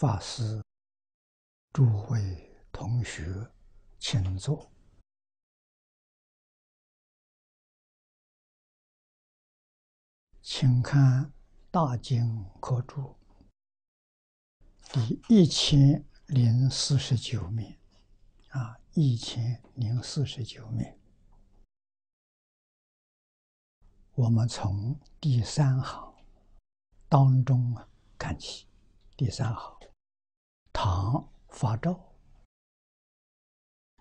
法师、诸位同学，请坐。请看《大经科注》第一千零四十九面，啊，一千零四十九面。我们从第三行当中啊。看起，第三行，唐发诏，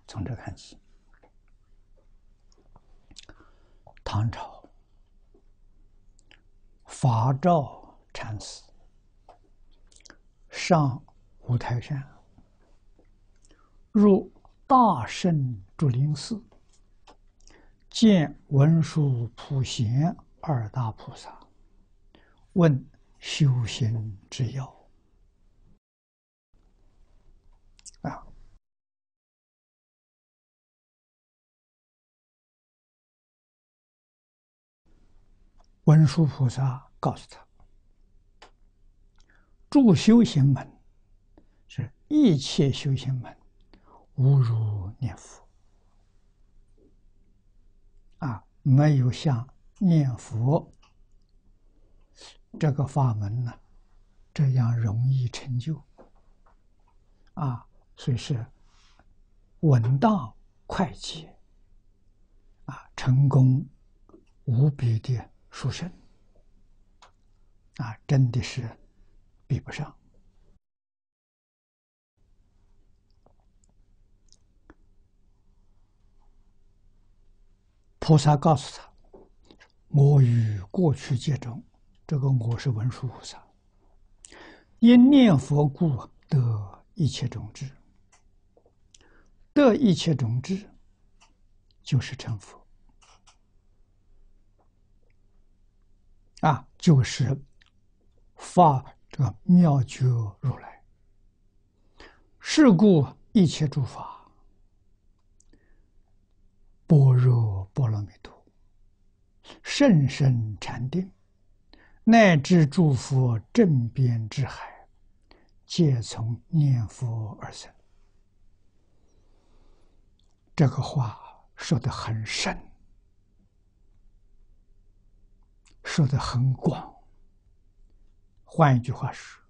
从这看起，唐朝发诏禅师上五台山，入大圣竹林寺，见文殊、普贤二大菩萨，问。修行之要啊！文殊菩萨告诉他：“诸修行门是一切修行门，无如念佛啊，没有像念佛。”这个法门呢，这样容易成就啊，所以是稳当快捷啊，成功无比的殊胜啊，真的是比不上。菩萨告诉他：“我于过去界中。”这个我是文殊菩萨，因念佛故得一切种子，得一切种子就是成佛啊，就是发这个妙觉如来。是故一切诸法，般若波罗蜜多，甚深禅定。乃至诸佛正边之海，皆从念佛而生。这个话说的很深，说的很广。换一句话说，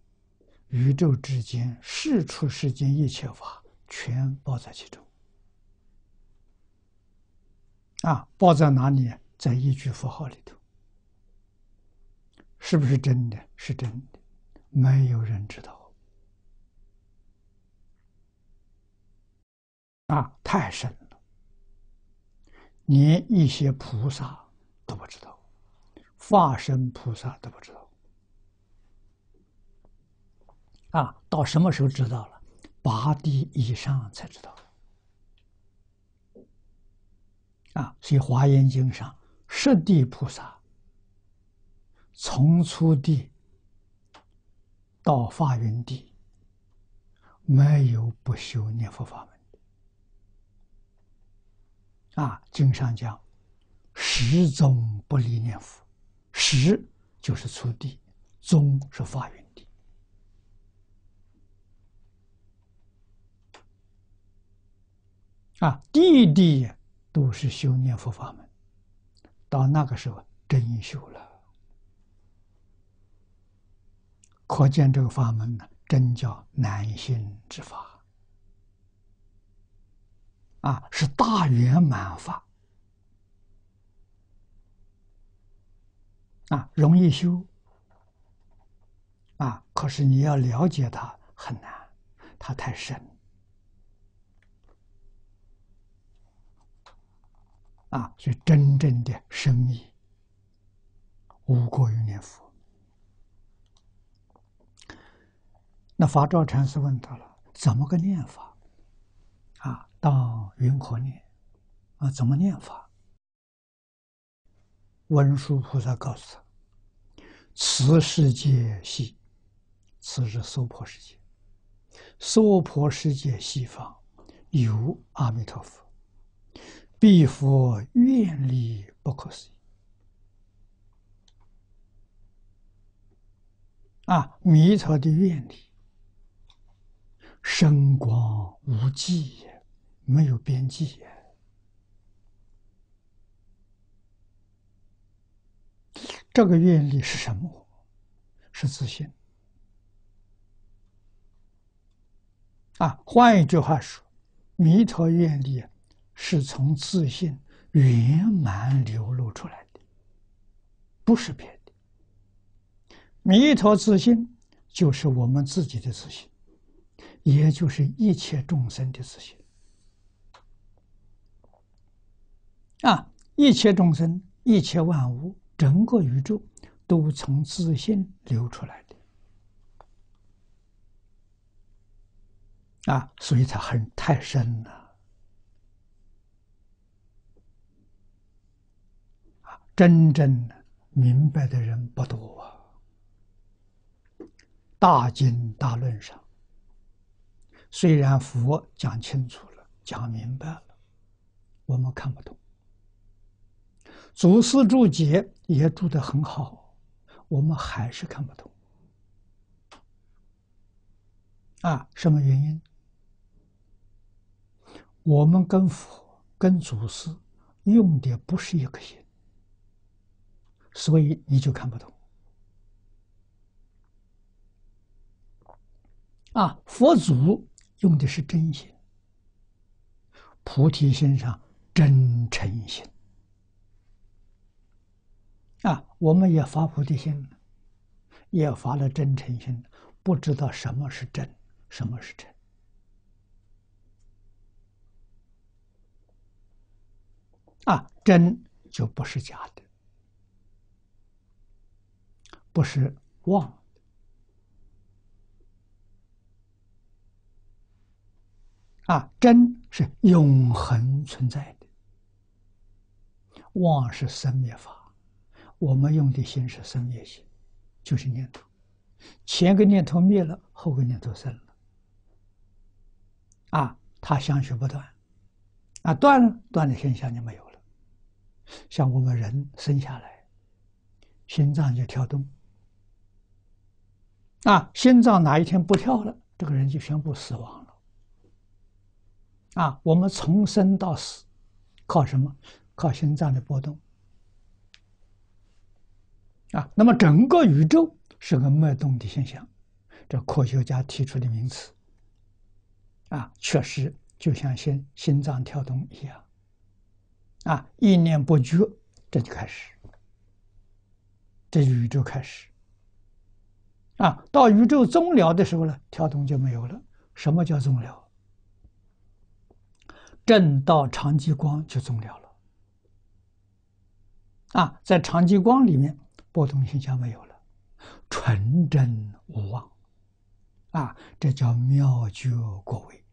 宇宙之间、世出世间一切法，全包在其中。啊，包在哪里？在一句符号里头。是不是真的？是真的，没有人知道。啊，太深了，连一些菩萨都不知道，化身菩萨都不知道。啊，到什么时候知道了？八地以上才知道。啊，所以《华严经》上十地菩萨。从初地到发云地，没有不修念佛法门的。啊，经上讲，始终不离念佛，实就是初地，终是发源地。啊，地地都是修念佛法门，到那个时候真修了。可见这个法门呢，真叫难行之法啊，是大圆满法啊，容易修啊，可是你要了解它很难，它太深啊，所以真正的深意无过于念佛。那法照禅师问他了：“怎么个念法？啊，当云何念？啊，怎么念法？”文殊菩萨告诉他：“此世界系，此是娑婆世界。娑婆世界西方有阿弥陀佛，彼佛愿力不可思议。”啊，弥陀的愿力，深广无际，没有边际。这个愿力是什么？是自信。啊，换一句话说，弥陀愿力是从自信圆满流露出来的，不是别的。弥陀自信就是我们自己的自信，也就是一切众生的自信。啊，一切众生，一切万物。整个宇宙都从自信流出来的啊，所以才很太深了啊！真正明白的人不多啊。大经大论上，虽然佛讲清楚了、讲明白了，我们看不懂。祖师注解也注得很好，我们还是看不懂。啊，什么原因？我们跟佛、跟祖师用的不是一个心，所以你就看不懂。啊，佛祖用的是真心，菩提心上真诚心。啊，我们也发菩提心，也发了真诚心，不知道什么是真，什么是真。啊，真就不是假的，不是妄。啊，真是永恒存在的，妄是生灭法。我们用的心是生灭心，就是念头，前个念头灭了，后个念头生了，啊，它相续不断，啊，断了，断的现象就没有了。像我们人生下来，心脏就跳动，啊，心脏哪一天不跳了，这个人就宣布死亡了。啊，我们从生到死，靠什么？靠心脏的波动。啊，那么整个宇宙是个脉动的现象，这科学家提出的名词。啊，确实就像心心脏跳动一样。啊，一念不绝，这就开始，这宇宙开始。啊，到宇宙终了的时候呢，跳动就没有了。什么叫终了？正到长极光就终了了。啊，在长极光里面。波动现象没有了，纯真无妄，啊，这叫妙觉果位。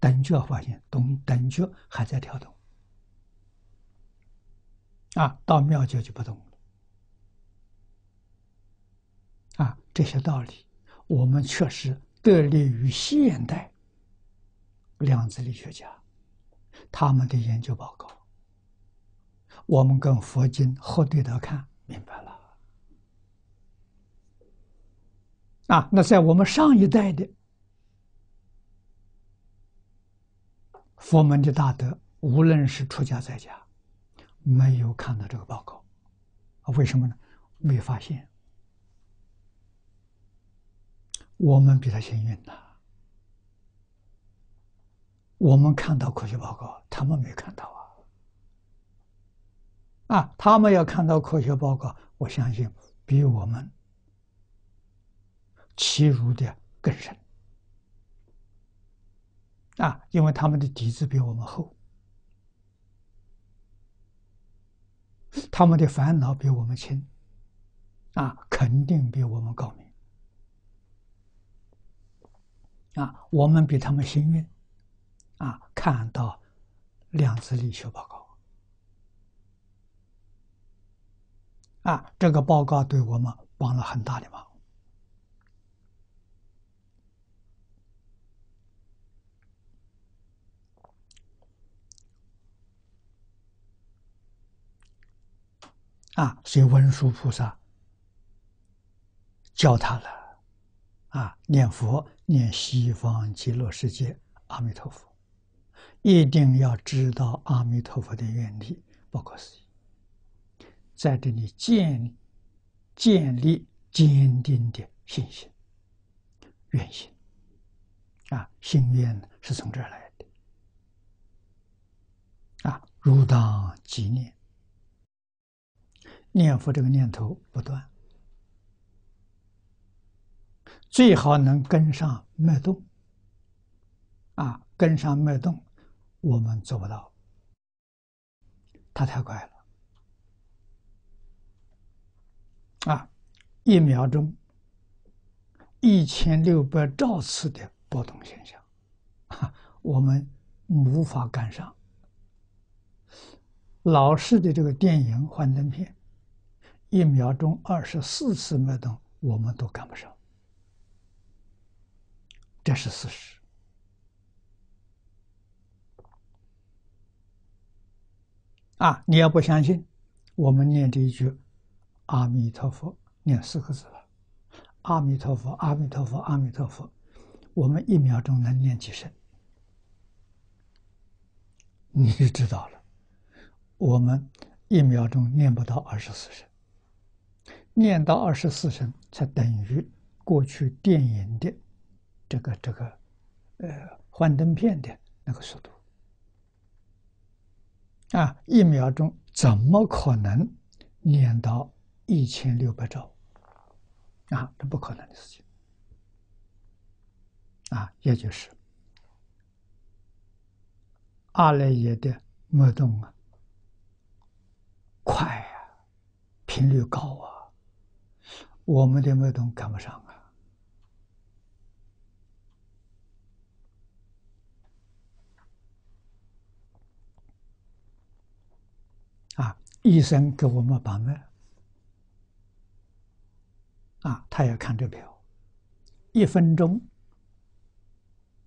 等觉发现，等等觉还在跳动，啊，到妙觉就不动了，啊，这些道理我们确实得力于现代量子力学家他们的研究报告，我们跟佛经核对的看。明白了啊！那在我们上一代的佛门的大德，无论是出家在家，没有看到这个报告啊，为什么呢？没发现。我们比他幸运呐，我们看到科学报告，他们没看到啊。啊，他们要看到科学报告，我相信比我们欺辱的更深。啊，因为他们的底子比我们厚，他们的烦恼比我们轻，啊，肯定比我们高明。啊，我们比他们幸运，啊，看到量子力学报告。啊，这个报告对我们帮了很大的忙。啊，所以文殊菩萨教他了，啊，念佛念西方极乐世界阿弥陀佛，一定要知道阿弥陀佛的愿力，不可思议，在这里建建立坚定的信心、愿心，啊，心愿是从这儿来的，啊，如当即念，念佛这个念头不断。最好能跟上脉动，啊，跟上脉动，我们做不到，它太快了，啊，一秒钟一千六百兆次的波动现象，啊，我们无法赶上。老式的这个电影幻灯片，一秒钟二十四次脉动，我们都赶不上。这是事实啊！你要不相信，我们念这一句“阿弥陀佛”，念四个字了。阿弥陀佛，阿弥陀佛，阿弥陀佛。我们一秒钟能念几声？你就知道了。我们一秒钟念不到二十四声，念到二十四声，才等于过去电影的。这个这个，呃，幻灯片的那个速度啊，一秒钟怎么可能念到一千六百兆？啊，这不可能的事情啊！也就是阿赖耶的脉动啊，快啊，频率高啊，我们的脉动赶不上啊。医生给我们把脉，啊，他要看这表，一分钟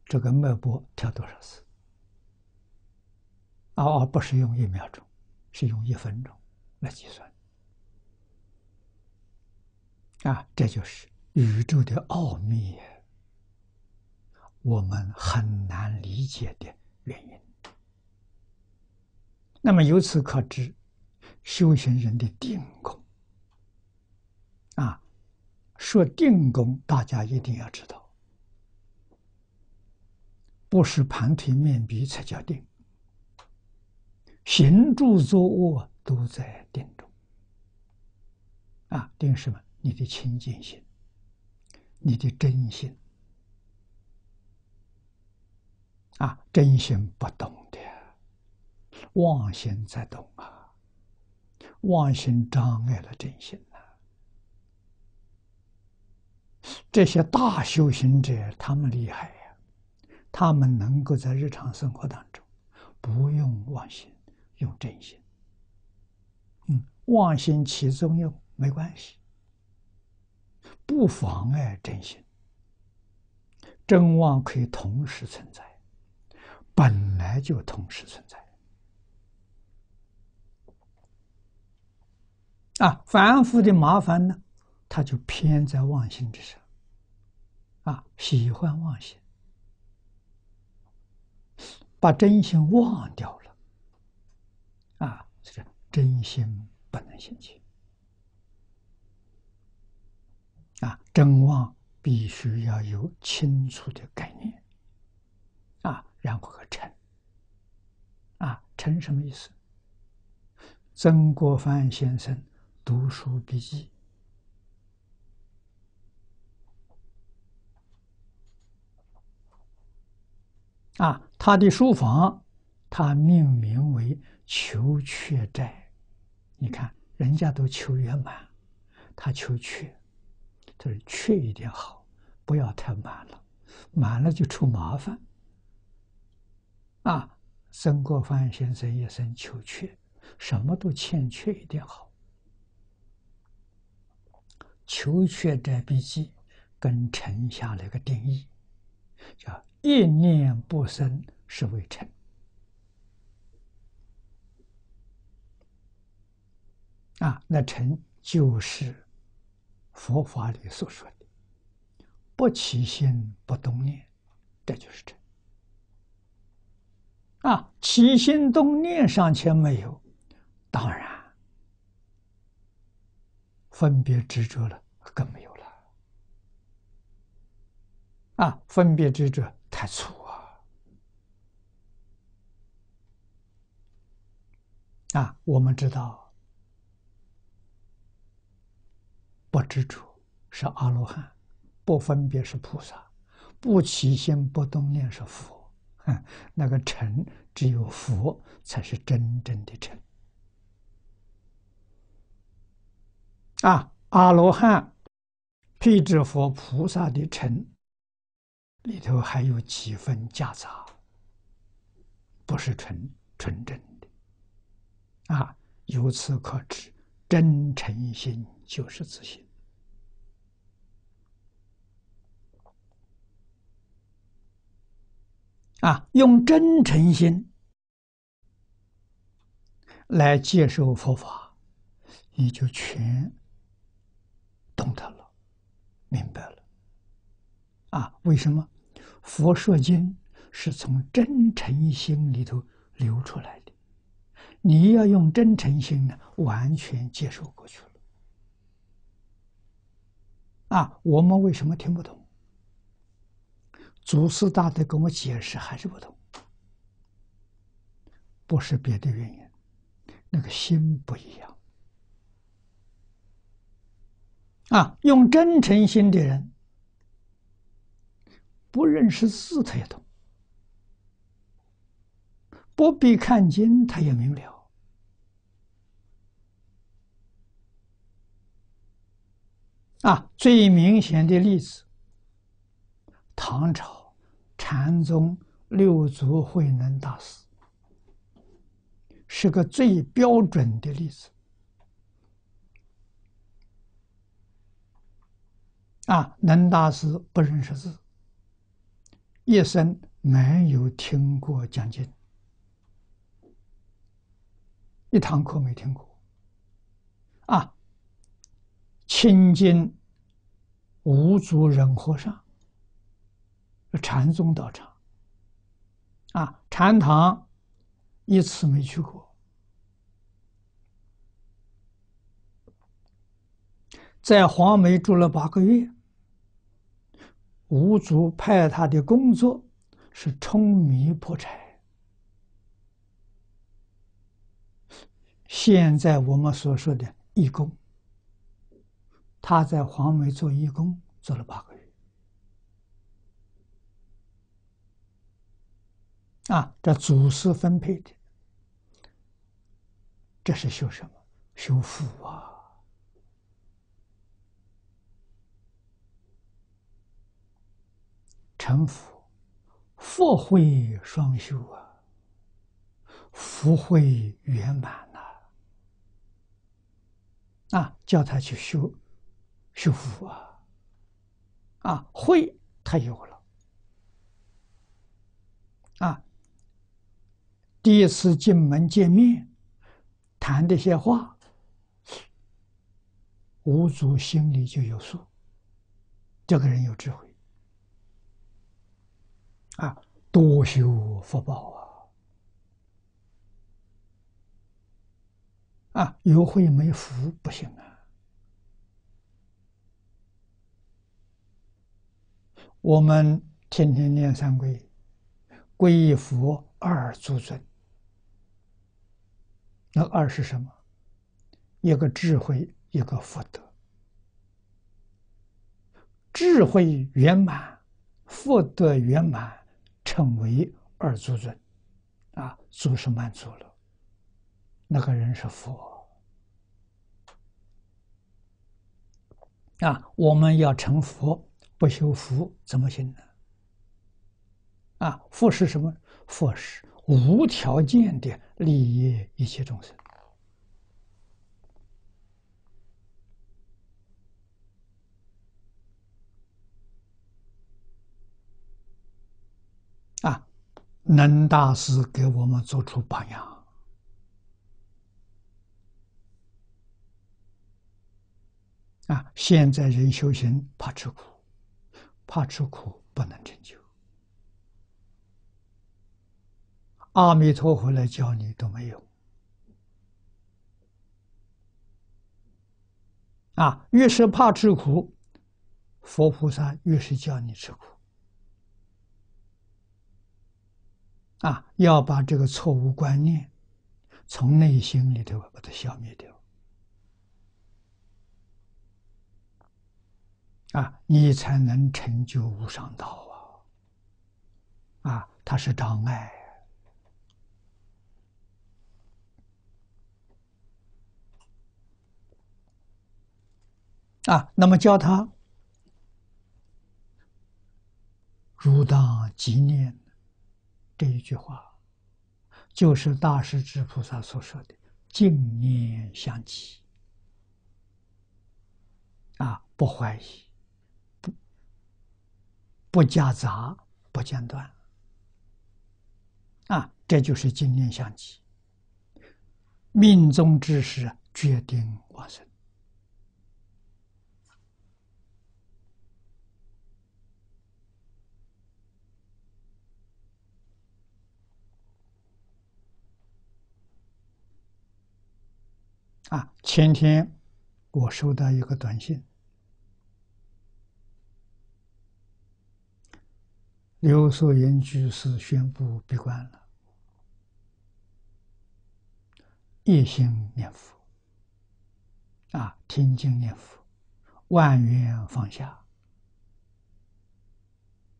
这个脉搏跳多少次，啊，而不是用一秒钟，是用一分钟来计算，啊，这就是宇宙的奥秘，我们很难理解的原因。那么由此可知。修行人的定功啊，说定功，大家一定要知道，不是盘腿面壁才叫定，行住坐卧都在定中。啊，定什么？你的清净心，你的真心。啊，真心不动的，妄心在动啊。妄心障碍了真心！这些大修行者，他们厉害呀，他们能够在日常生活当中不用妄心，用真心。嗯，妄心起作用没关系，不妨碍真心。真妄可以同时存在，本来就同时存在。啊，反复的麻烦呢，他就偏在妄心之上。啊，喜欢妄心，把真心忘掉了。啊，这个真心不能现起。啊，真妄必须要有清楚的概念。啊，然后和成。啊，成什么意思？曾国藩先生。读书笔记啊，他的书房，他命名为“求缺斋”。你看，人家都求圆满，他求缺，就是缺一点好，不要太满了，满了就出麻烦。啊，曾国藩先生一生求缺，什么都欠缺一点好。求缺斋笔记，跟臣下了一个定义，叫一念不生是为臣。啊，那臣就是佛法里所说的“不起心不动念”，这就是真。啊，起心动念尚且没有，当然分别执着了更没有了。啊，分别执着太粗啊！啊，我们知道，不执着是阿罗汉，不分别是菩萨，不起心不动念是佛。哼那个成，只有佛才是真正的成。啊，阿罗汉、辟支佛、菩萨的成里头还有几分夹杂，不是纯纯真的。啊，由此可知，真诚心就是自信。啊，用真诚心来接受佛法，你就全懂得了，明白了。啊，为什么？佛说经是从真诚心里头流出来的，你要用真诚心呢，完全接受过去了。啊，我们为什么听不懂？祖师大德跟我解释还是不懂，不是别的原因，那个心不一样。啊，用真诚心的人，不认识字他也懂，不必看经他也明了。啊，最明显的例子。唐朝禅宗六祖慧能大师是个最标准的例子。啊，能大师不认识字，一生没有听过讲经，一堂课没听过。啊，亲近无足忍和尚。禅宗道场，啊，禅堂一次没去过，在黄梅住了八个月，五祖派他的工作是舂米破柴。现在我们所说的义工，他在黄梅做义工做了八个月。啊，这祖师分配的，这是修什么？修福啊！成佛，佛慧双修啊，福慧圆满呐！啊，叫他去修修福啊！啊，慧他有了啊！第一次进门见面，谈这些话，五祖心里就有数。这个人有智慧，啊，多修福报啊！啊，有慧没福不行啊！我们天天念三皈，皈依佛二祖尊。那二是什么？一个智慧，一个福德。智慧圆满，福德圆满，称为二祖尊。啊，祖是满足了，那个人是佛。啊，我们要成佛，不修福怎么行呢？啊，佛是什么？佛是。无条件的利益一切众生啊！能大师给我们做出榜样啊，现在人修行怕吃苦，怕吃苦不能成就。阿弥陀佛来教你都没有。啊，越是怕吃苦，佛菩萨越是叫你吃苦。啊，要把这个错误观念从内心里头把它消灭掉。啊，你才能成就无上道啊！啊，它是障碍啊。那么教他如当纪念这一句话，就是大势至菩萨所说的“净念相继”，啊，不怀疑。不不夹杂，不间断，啊，这就是经念相继，命中之时决定往生。啊，前天我收到一个短信。刘素云居士宣布闭关了，一心念佛，啊，听经念佛，万缘放下，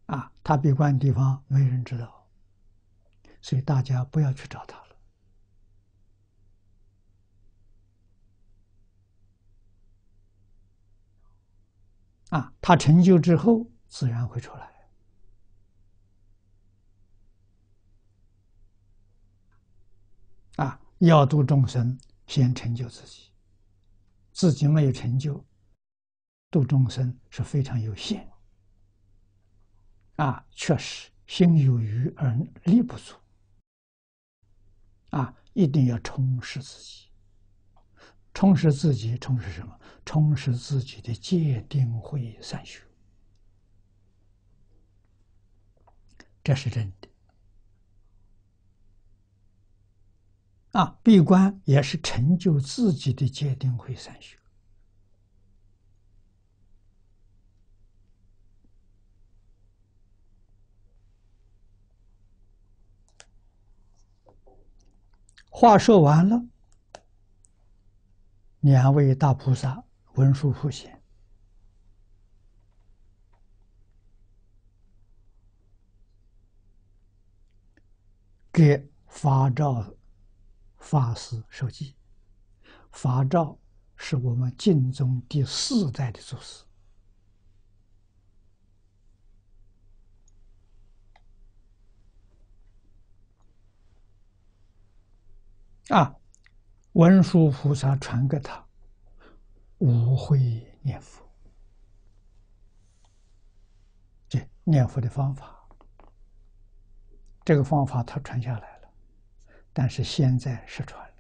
啊，他闭关的地方没人知道，所以大家不要去找他了，啊，他成就之后自然会出来。啊要度众生，先成就自己。自己没有成就，度众生是非常有限。啊，确实心有余而力不足。啊，一定要充实自己。充实自己，充实什么？充实自己的戒定慧三学。这是真的。啊，闭关也是成就自己的界定慧三学。话说完了，两位大菩萨文殊普贤给法照。法师受记，法照是我们晋宗第四代的祖师啊，文殊菩萨传给他无会念佛，这念佛的方法，这个方法他传下来了。但是现在失传了。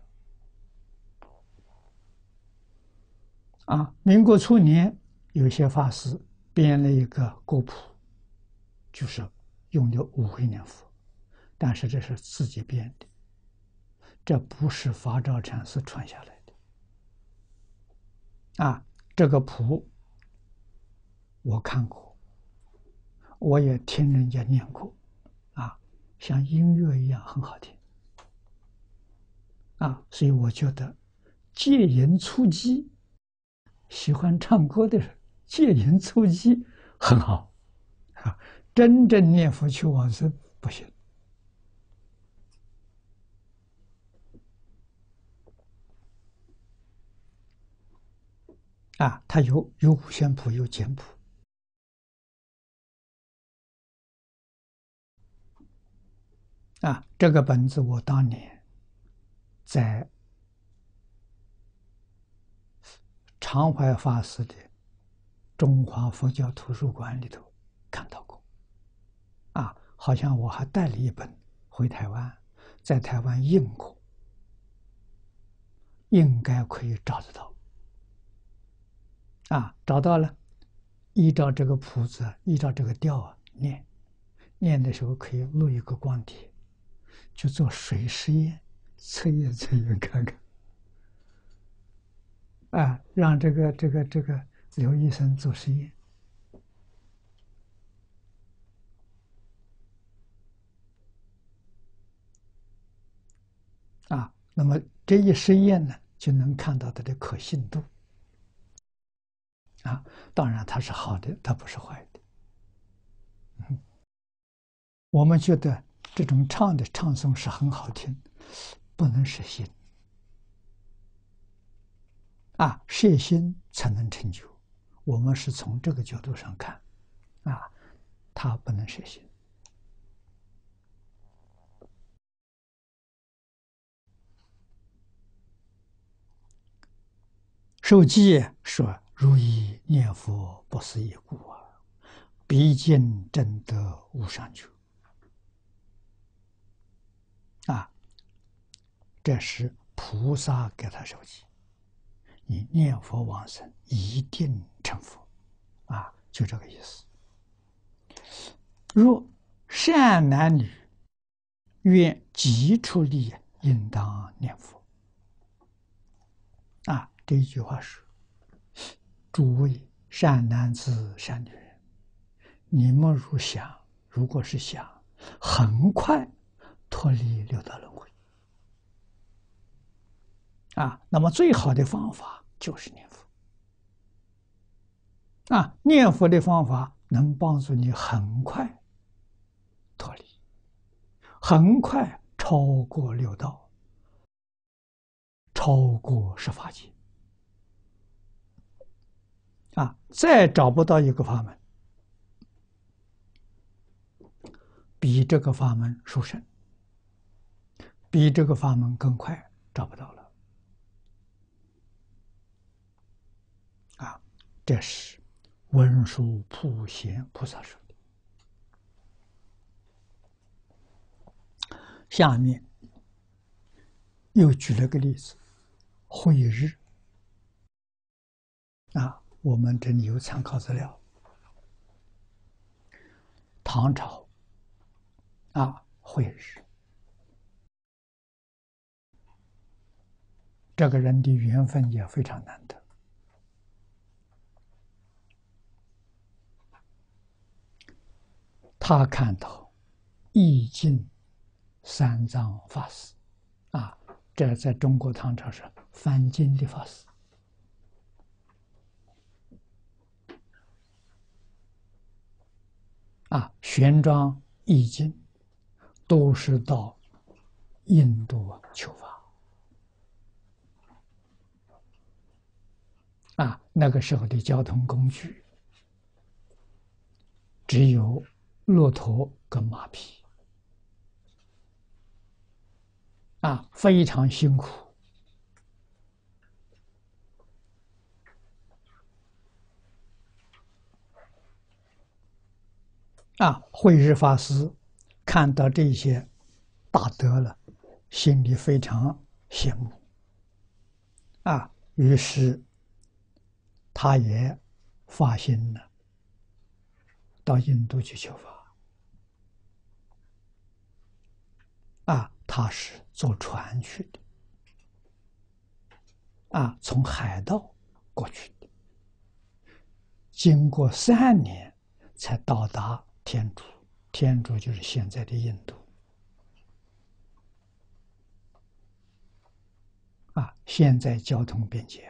啊，民国初年，有些法师编了一个歌谱，就是用的五会念佛，但是这是自己编的，这不是法照禅师传下来的。啊，这个谱我看过，我也听人家念过，啊，像音乐一样很好听。啊，所以我觉得戒淫出击，喜欢唱歌的人戒淫出击很好，啊，真正念佛求往生不行。啊，他有有五线谱，有简谱。啊，这个本子我当年。在常怀法师的中华佛教图书馆里头看到过，啊，好像我还带了一本回台湾，在台湾印过，应该可以找得到。啊，找到了，依照这个谱子，依照这个调啊念，念的时候可以录一个光碟，去做水实验，测验测验看看。啊，让这个这个这个刘医生做实验。啊，那么这一实验呢，就能看到它的可信度。啊，当然它是好的，它不是坏的。我们觉得这种唱的唱诵是很好听，不能失心。啊，摄心才能成就。我们是从这个角度上看，啊，他不能摄心。受记说：“如意念佛，不思议故啊，毕竟真得无上求。”啊，这是菩萨给他受记，你念佛往生，一定成佛，啊，就这个意思。若善男女愿即出力，应当念佛。啊。这一句话是：诸位善男子、善女人，你们如想，如果是想很快脱离六道轮回啊，那么最好的方法就是念佛啊。念佛的方法能帮助你很快脱离，很快超过六道，超过十法界。啊，再找不到一个法门比这个法门殊胜，比这个法门更快，找不到了。啊，这是文殊普贤菩萨说的。下面又举了个例子，慧日啊。我们这里有参考资料，唐朝啊，慧日这个人的缘分也非常难得。他看到易经三藏法师啊，这在中国唐朝是翻经的法师。啊，玄奘、易经都是到印度求法。啊，那个时候的交通工具只有骆驼跟马匹，啊，非常辛苦。啊，慧日法师看到这些大德了，心里非常羡慕。啊，于是他也发心了，到印度去求法。啊，他是坐船去的，啊，从海盗过去的，经过三年才到达。天竺，天竺就是现在的印度。啊，现在交通便捷。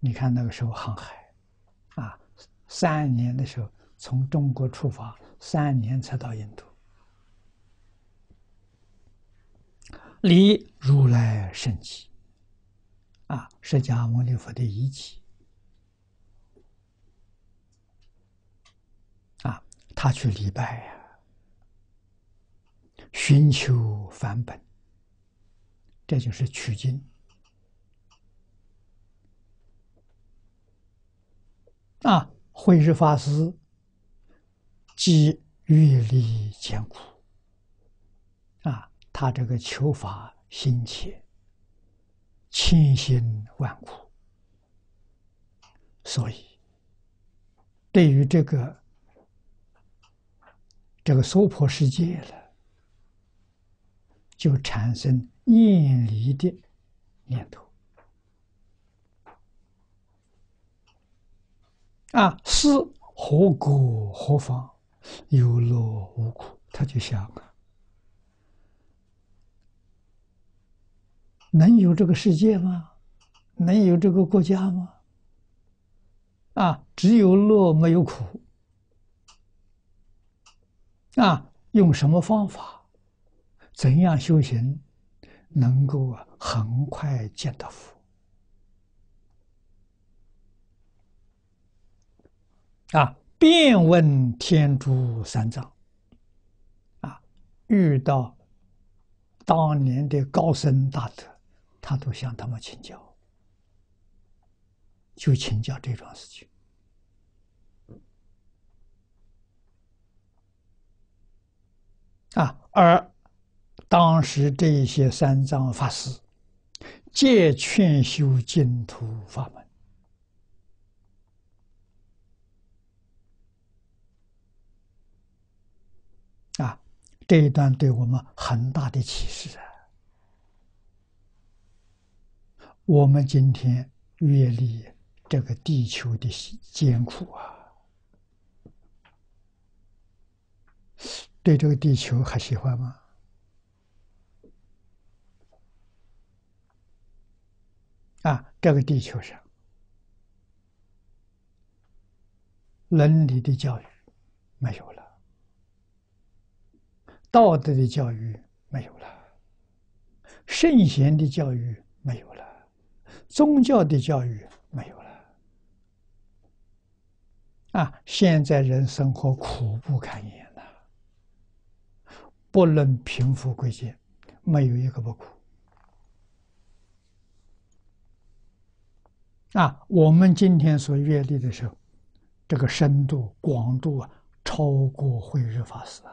你看那个时候航海，啊，三年的时候从中国出发，三年才到印度。离如来圣迹，啊，释迦牟尼佛的遗迹。他去礼拜呀，寻求梵本，这就是取经。啊，慧日法师即阅历艰苦，啊，他这个求法心切，千辛万苦，所以对于这个这个娑婆世界了，就产生厌离的念头。啊，是何果何方？有乐无苦，他就想啊，能有这个世界吗？能有这个国家吗？啊，只有乐没有苦。啊，用什么方法？怎样修行，能够啊很快见到佛？啊，便问天竺三藏。啊，遇到当年的高僧大德，他都向他们请教，就请教这桩事情。啊，而当时这些三藏法师，皆劝修净土法门啊。这一段对我们很大的启示啊！我们今天阅历这个地球的艰苦啊，对这个地球还喜欢吗？啊，这个地球上伦理的教育没有了。道德的教育没有了，圣贤的教育没有了，宗教的教育没有了。啊，现在人生活苦不堪言呐！不论贫富贵贱，没有一个不苦。啊，我们今天所阅历的时候，这个深度广度啊，超过慧日法师啊。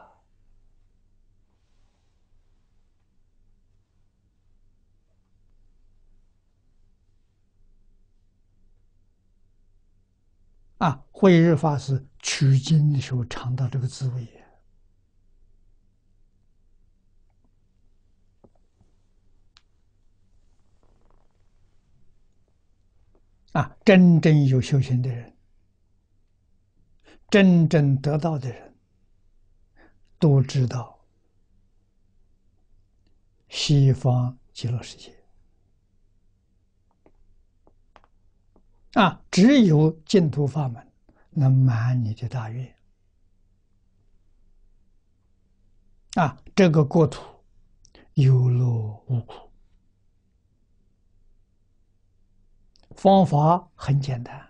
啊，慧日法师取经的时候尝到这个滋味啊，真正有修行的人，真正得道的人，都知道西方极乐世界。啊，只有净土法门能满你的大愿。啊，这个国土有乐无苦，方法很简单：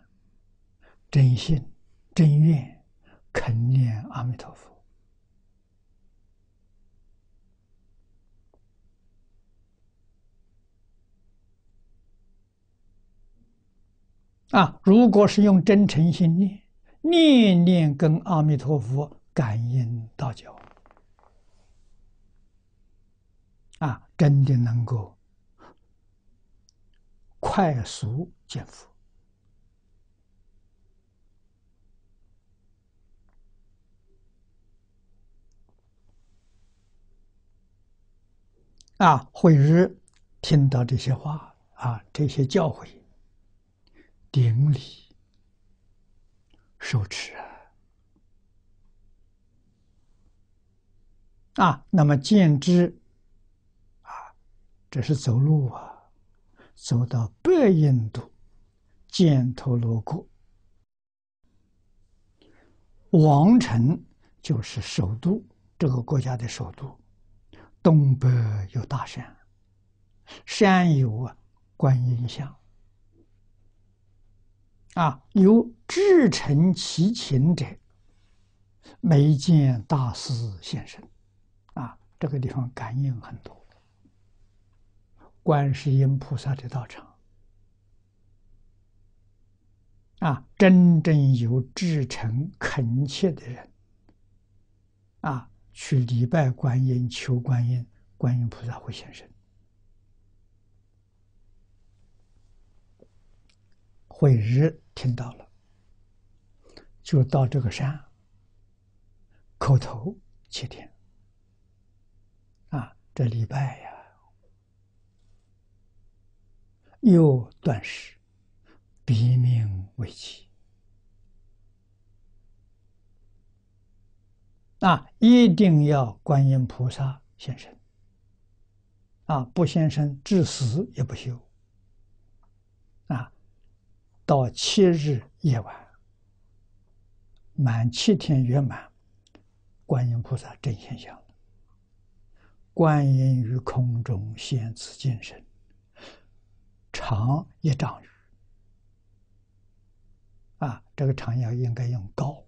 真心、真愿、肯念阿弥陀佛。啊，如果是用真诚心念，念念跟阿弥陀佛感应道交，啊，真的能够快速见佛。啊，慧日听到这些话啊，这些教诲。顶礼受持啊！啊，那么见之啊，这是走路啊，走到北印度犍陀罗国，王城就是首都，这个国家的首都，东北有大山，山有啊观音像。啊，有至诚其情者，没见大师现身。啊，这个地方感应很多。观世音菩萨的道场，啊，真正有至诚恳切的人，啊，去礼拜观音、求观音，观音菩萨会现身。慧日听到了，就到这个山叩头七天。啊，这礼拜呀，又断食，逼命为期。啊，一定要观音菩萨现身。啊，不现身，至死也不休。啊，到七日夜晚，满七天圆满，观音菩萨真现相了。观音于空中现此金身，长一丈余。啊，这个长要应该用高。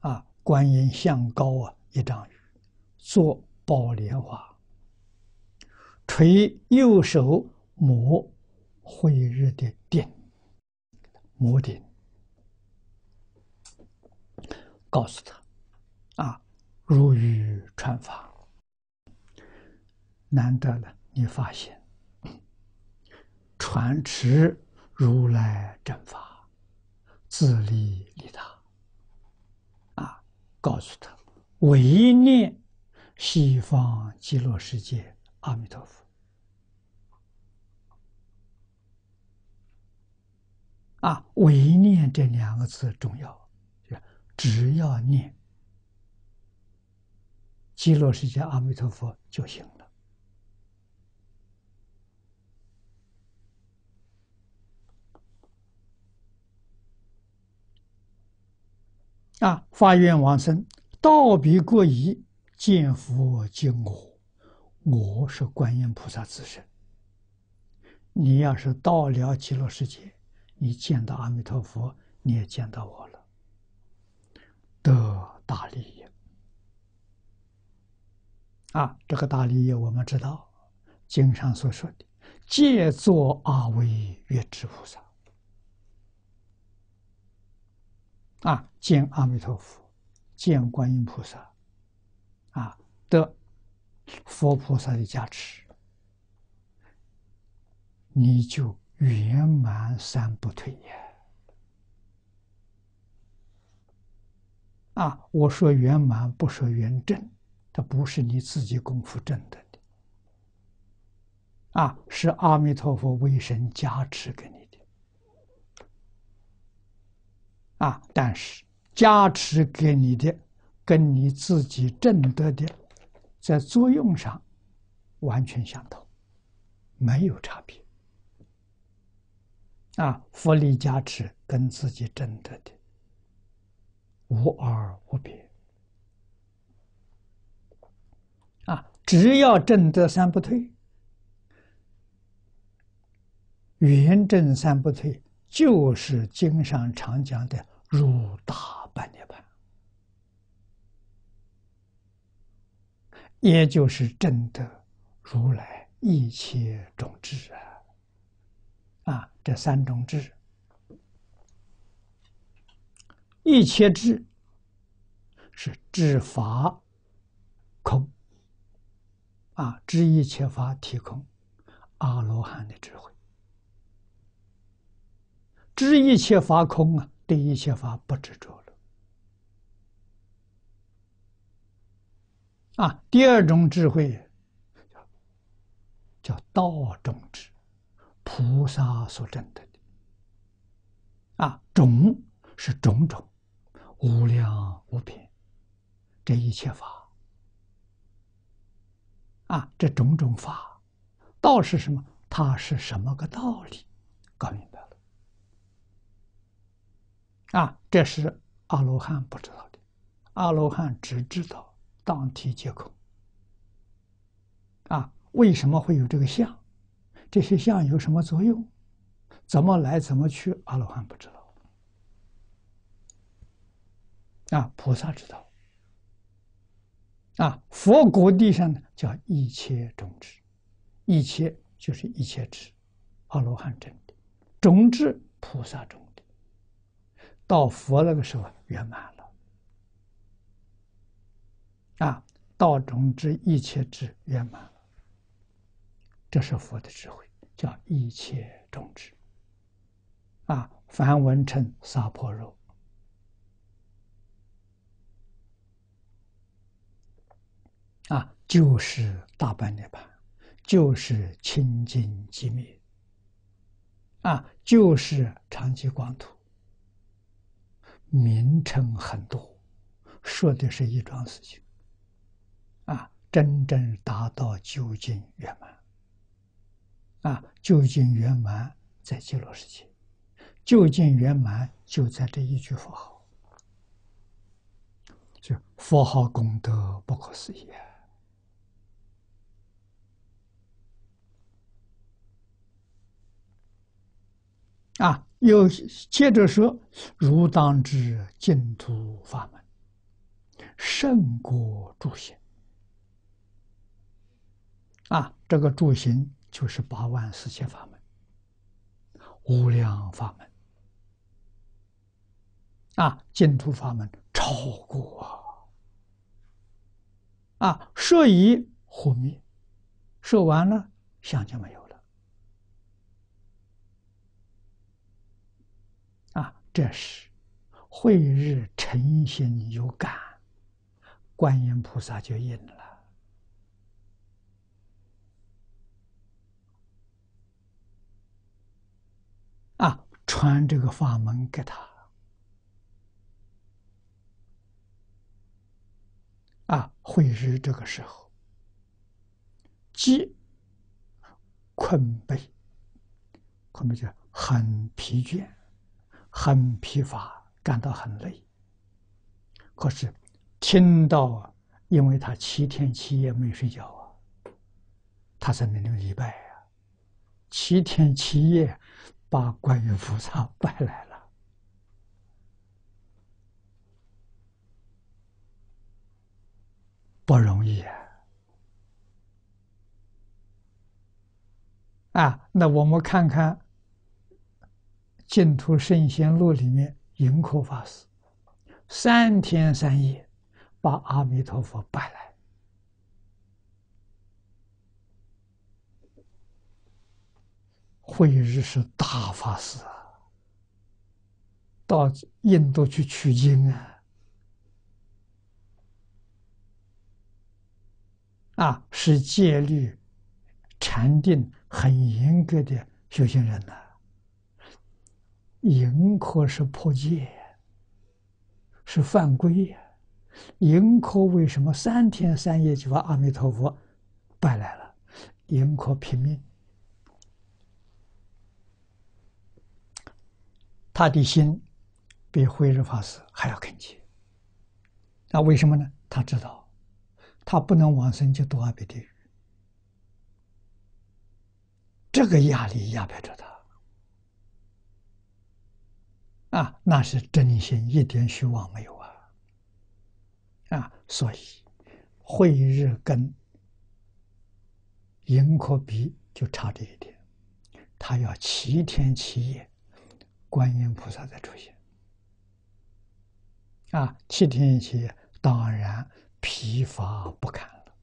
啊，观音像高啊，一丈余，坐宝莲花，垂右手摩慧日的顶，摩顶，告诉他，啊，如遇传法，难得了，你发现 传持如来正法，自利利他。啊告诉他，唯念西方极乐世界阿弥陀佛啊！唯念这两个字重要，只要念极乐世界阿弥陀佛就行了啊！发愿往生，道别过疑，见佛见我，我是观音菩萨自身。你要是到了极乐世界，你见到阿弥陀佛，你也见到我了，得大利益。啊，这个大利益我们知道，经上所说的，借作阿惟越智菩萨。啊，见阿弥陀佛，见观音菩萨，啊，得佛菩萨的加持，你就圆满三不退也！啊，我说圆满，不说圆正，它不是你自己功夫挣得的，啊，是阿弥陀佛为神加持给你。啊！但是加持给你的，跟你自己挣得的，在作用上完全相同，没有差别。啊，佛力加持跟自己挣得的无二无别。啊，只要正得三不退，圆正三不退，就是经上常讲的。入大半涅盘，也就是真的如来一切种智啊！啊，这三种智，一切智是知法空啊，知一切法体空，阿罗汉的智慧，知一切法空啊。对一切法不执着了啊！第二种智慧叫道种智，菩萨所证得的啊，种是种种无量无边这一切法啊，这种种法道是什么？它是什么个道理？搞明白。啊，这是阿罗汉不知道的，阿罗汉只知道当体皆空。啊，为什么会有这个相？这些相有什么作用？怎么来怎么去？阿罗汉不知道。啊，菩萨知道。啊，佛果地上呢叫一切种智，一切就是一切智，阿罗汉真的种智，菩萨种。到佛那个时候圆满了，啊，道种之一切智圆满了，这是佛的智慧，叫一切种智。梵文称萨婆肉，啊，就是大般涅槃，就是清净寂灭，啊，就是长期光土。名称很多，说的是一桩事情，啊，真正达到究竟圆满，啊，究竟圆满在极乐世界，究竟圆满就在这一句佛号，就佛号功德不可思议啊。又接着说：“如当知净土法门，胜过诸行。啊，这个诸行就是八万四千法门，无量法门。啊，净土法门超过啊！啊，说已毁灭，说完了，想就没有。”这时慧日诚心有感，观音菩萨就应了。啊，传这个法门给他。啊，慧日这个时候，既困惫，困惫就很疲倦。很疲乏，感到很累。可是听到，因为他七天七夜没睡觉啊，他在那里礼拜啊，七天七夜把观音菩萨拜来了，不容易啊！啊，那我们看看。净土圣贤录里面，盈科法师三天三夜把阿弥陀佛拜来，慧日是大法师啊，到印度去取经啊，啊，是戒律禅定很严格的修行人呐。迎科是破戒，是犯规呀！迎科为什么三天三夜就把阿弥陀佛拜来了？迎科拼命，他的心比慧日法师还要恳切。那为什么呢？他知道，他不能往生就堕阿鼻地狱，这个压力压迫着他。啊，那是真心，一点虚妄没有啊！啊，所以慧日跟盈科比就差这一点，他要七天七夜，观音菩萨才出现。啊，七天七夜当然疲乏不堪了，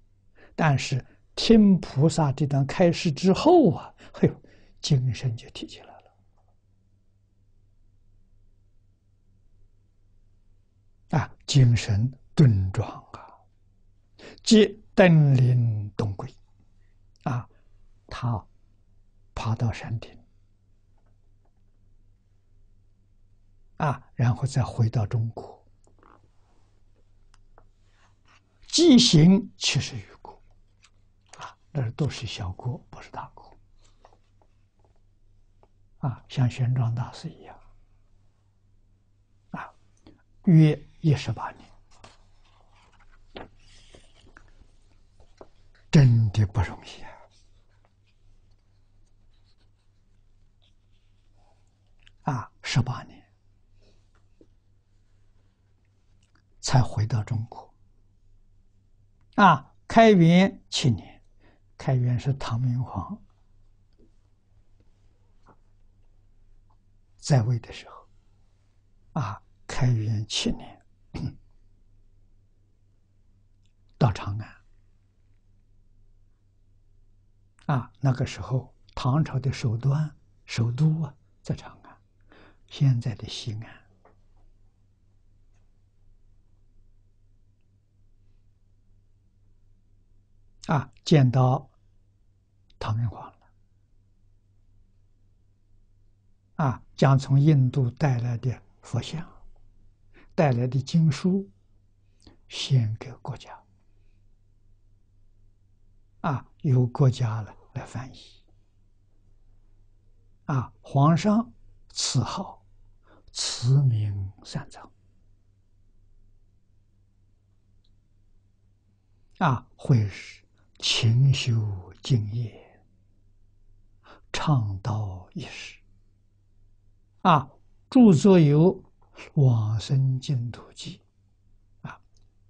但是听菩萨这段开示之后啊，嘿呦，精神就提起来了。啊，精神顿壮啊，即登临东归，啊，他爬到山顶，啊，然后再回到中国，即行七十余国，啊，那都是小国，不是大国，啊，像玄奘大师一样，啊，约。一十八年，真的不容易啊！啊，十八年才回到中国。啊，开元七年，开元是唐明皇在位的时候。啊，开元七年。到长安。啊，那个时候唐朝的首端首都啊在长安，现在的西安。啊，见到唐明皇了。啊，将从印度带来的佛像、带来的经书献给国家啊，由国家了来翻译啊，皇上赐号。慈名善藏啊，会是勤修敬业，倡导一时啊。著作有《往生净土记》啊，《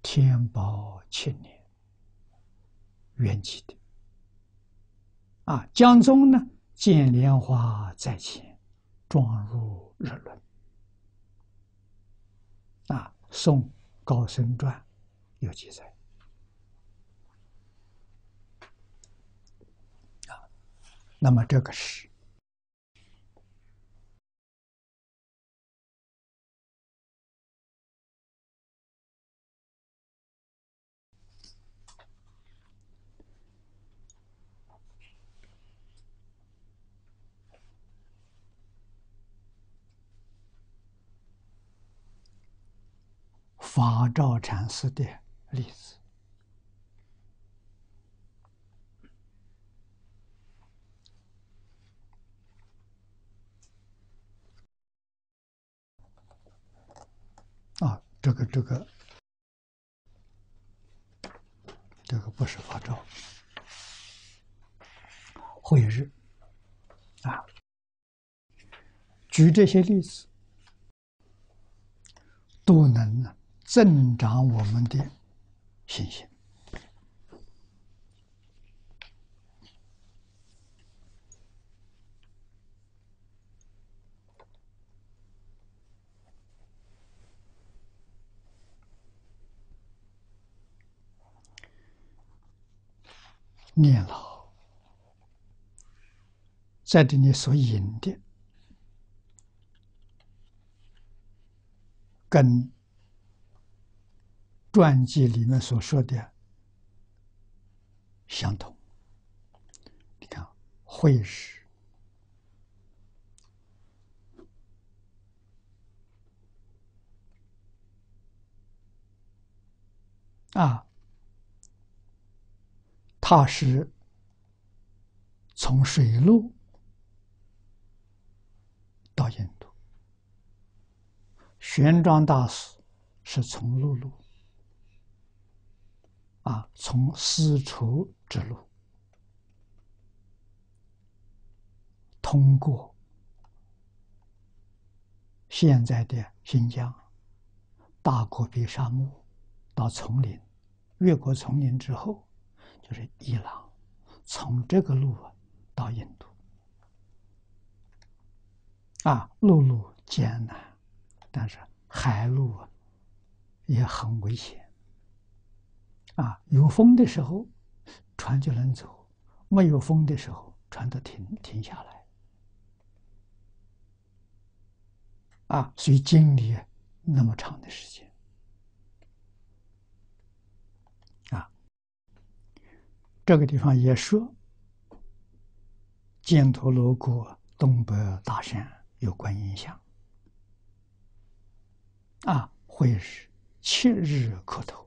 天宝七年》元起的啊。江中呢，见莲花在前，状如日轮。啊，《宋高僧传》有记载。那么这个是法照禅师的例子。啊，这个这个这个不是法照，会日。啊，举这些例子。都能呢。增长我们的信心念老在这里所引的，跟。传记里面所说的相同，你看会师啊，他是从水路到印度，玄奘大师是从陆路。啊，从丝绸之路通过现在的新疆大戈壁沙漠到丛林，越过丛林之后就是伊朗，从这个路啊到印度。啊，陆路艰难，但是海路啊也很危险。啊，有风的时候，船就能走；没有风的时候，船都停停下来。啊，所以经历那么长的时间。啊，这个地方也说，犍陀罗国东北大山有观音像。啊，会是七日磕头。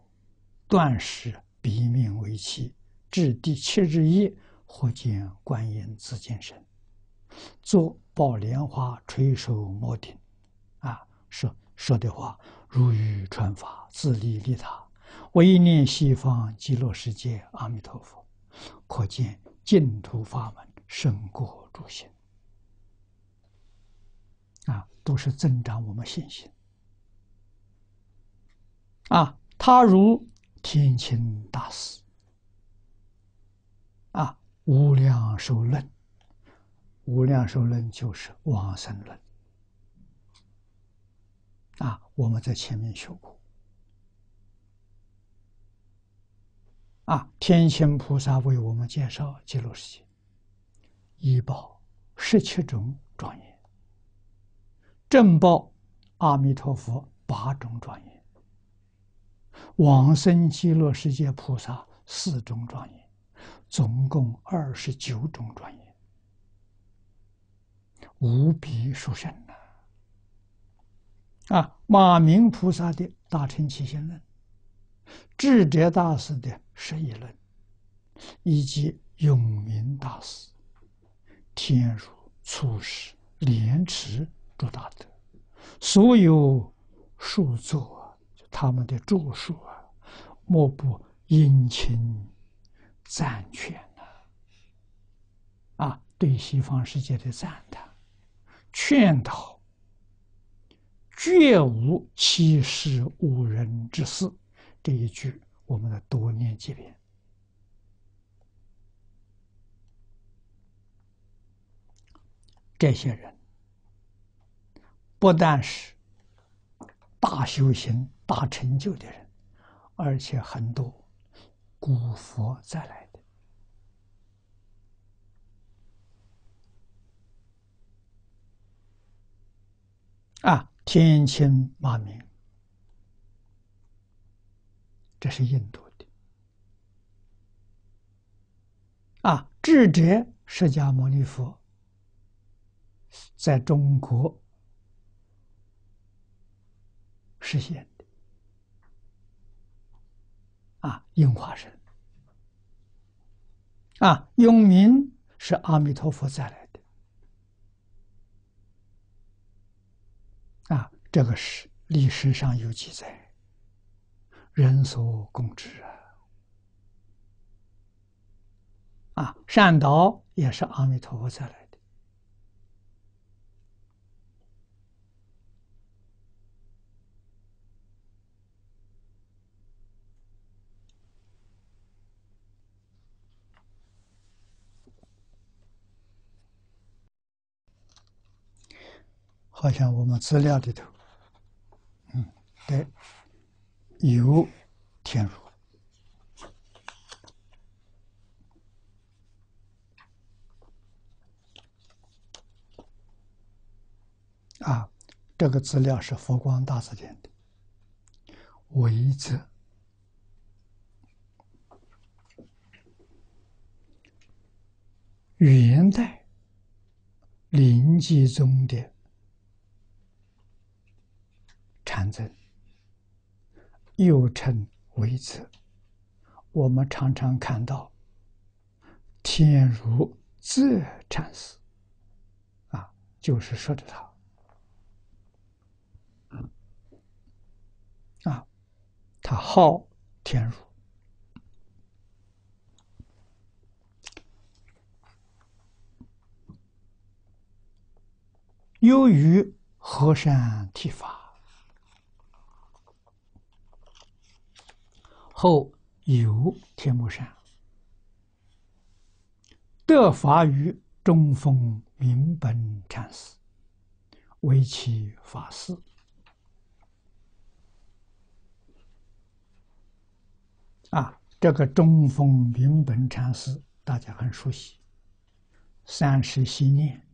断食，彼命为期，至第七日夜，或见观音自见身，作宝莲花垂手摩顶，啊，说说的话如雨传法，自利利他，唯念西方极乐世界阿弥陀佛，可见净土法门胜过诸行，啊，都是增长我们信心，啊，他如。天亲大师啊，无量寿论，无量寿论就是往生论。啊。我们在前面学过。啊。天亲菩萨为我们介绍极乐世界，一报十七种庄严，正报阿弥陀佛八种庄严，往生极乐世界菩萨四种庄严，总共二十九种庄严，无比殊胜呐！啊，马明菩萨的大乘起信论，智者大师的十一论，以及永明大师天如初始莲池诸大德，所有著作，他们的著述啊，莫不殷勤赞劝呐！啊，对西方世界的赞叹、劝导，绝无欺世误人之事。这一句，我们要多念几遍。这些人不但是大修行、大成就的人，而且很多古佛再来的啊，天亲马明，这是印度的啊，智者释迦牟尼佛。在中国实现啊，应化身啊，永明是阿弥陀佛再来的啊，这个是历史上有记载，人所共知啊。啊，善导也是阿弥陀佛再来。好像我们资料里头，嗯，对，有天如啊，这个资料是佛光大字典的，唯则元代临济宗的。禅宗又称为子，我们常常看到天如这禅师啊，就是说的他啊，他号天如，由于和尚剃发。后有天目山，得法于中峰明本禅师，为其法师。啊，这个中峰明本禅师大家很熟悉，三十七念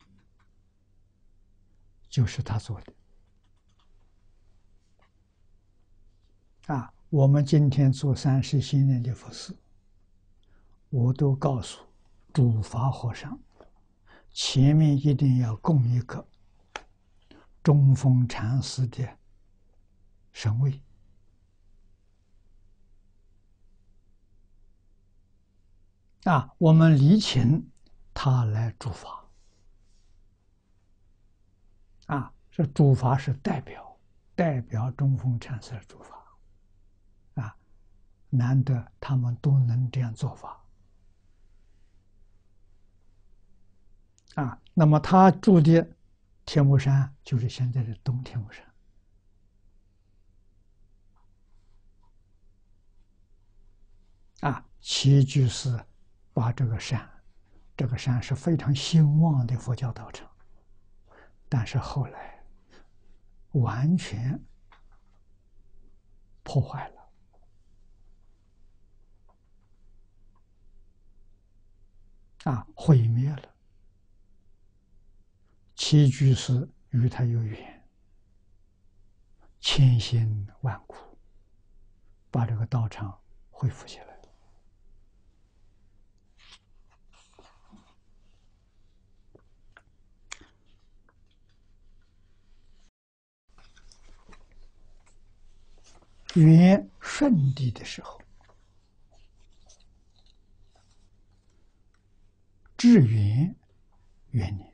就是他做的。啊。我们今天做三十新人的佛事，我都告诉主法和尚，前面一定要供一个中峰禅师的神位啊，我们礼请他来主法啊，这主法是代表，代表中峰禅师的主法。难得他们都能这样做法啊！那么他住的天目山就是现在的东天目山啊。齐居士把这个山，这个山是非常兴旺的佛教道场，但是后来完全破坏了。啊，毁灭了。七居士与他有缘，千辛万苦，把这个道场恢复起来。元顺帝的时候，至元元年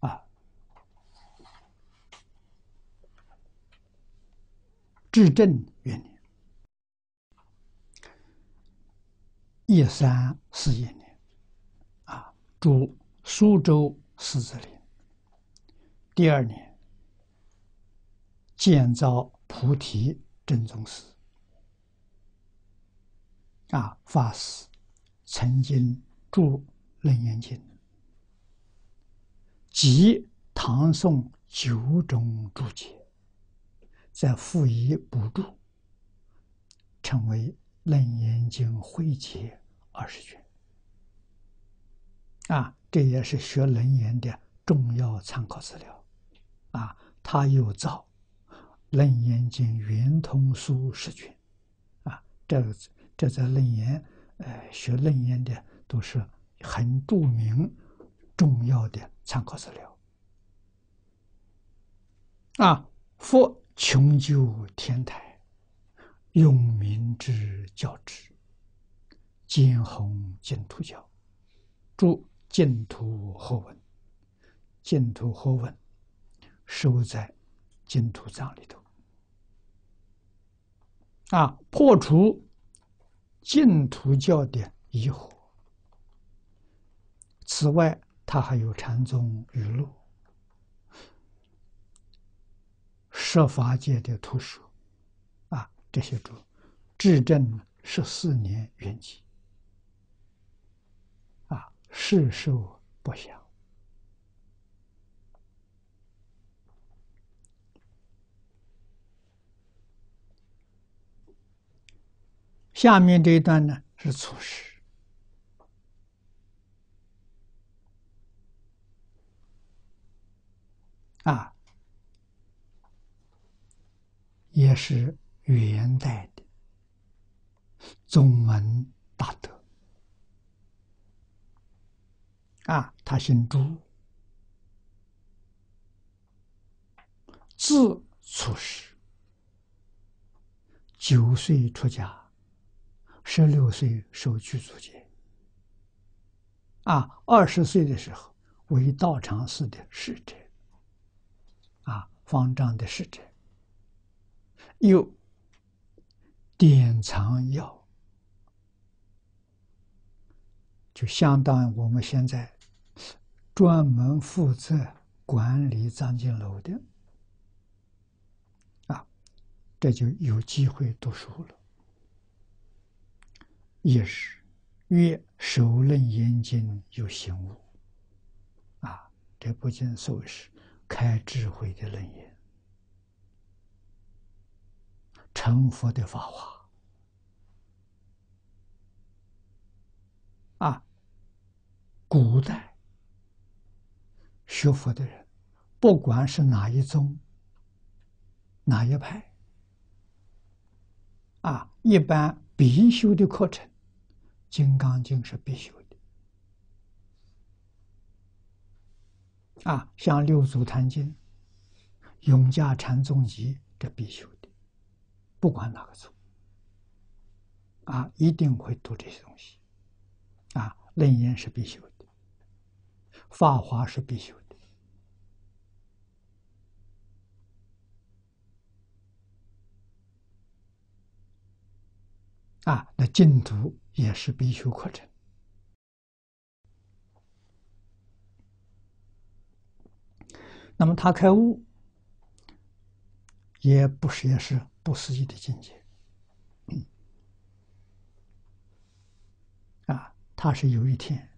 啊，至正元年，一三四一年，啊，驻苏州狮子林。第二年。建造菩提真宗寺，啊，法师曾经著《楞严经》，集唐宋九种注解，再附以补注，成为《楞严经》汇解二十卷。啊，这也是学楞严的重要参考资料。啊，他又造。《楞严经》圆通书十卷，啊，这个这在楞严，呃，学楞严的都是很著名、重要的参考资料。啊，佛穷究天台，用明之教之，兼弘净土教，著净土合文，净土合文收在净土藏里头。啊，破除净土教的疑惑。此外，他还有禅宗语录、设法界的图书，啊，这些著，至正十四年圆寂，啊，世寿不详。下面这一段呢是初始啊，也是元代的宗门大德。啊，他姓朱，字初始，九岁出家。十六岁受具足戒，啊，二十岁的时候为道场寺的使者，啊，方丈的使者，又典藏药，就相当于我们现在专门负责管理藏经楼的，啊，这就有机会读书了。也是，曰首楞严经有醒悟，啊，这不仅所谓是开智慧的楞严，成佛的法华，啊，古代学佛的人，不管是哪一宗、哪一派，啊，一般必修的课程。《金刚经》是必修的，啊，像《六祖坛经》《永嘉禅宗集》这必修的，不管哪个宗，啊，一定会读这些东西，啊，《楞严》是必修的，《法华》是必修的，啊，那净土。也是必修课程。那么他开悟，也不是也是不思议的境界。啊，他是有一天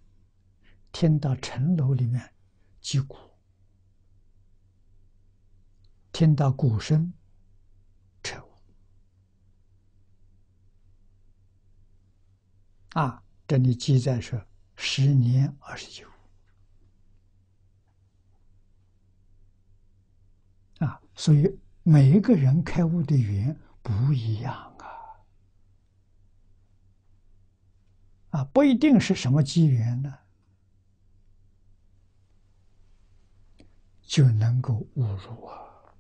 听到城楼里面击鼓，听到鼓声。啊，这里记载是十年二十九。啊，所以每一个人开悟的缘不一样啊，啊，不一定是什么机缘呢，就能够悟入啊。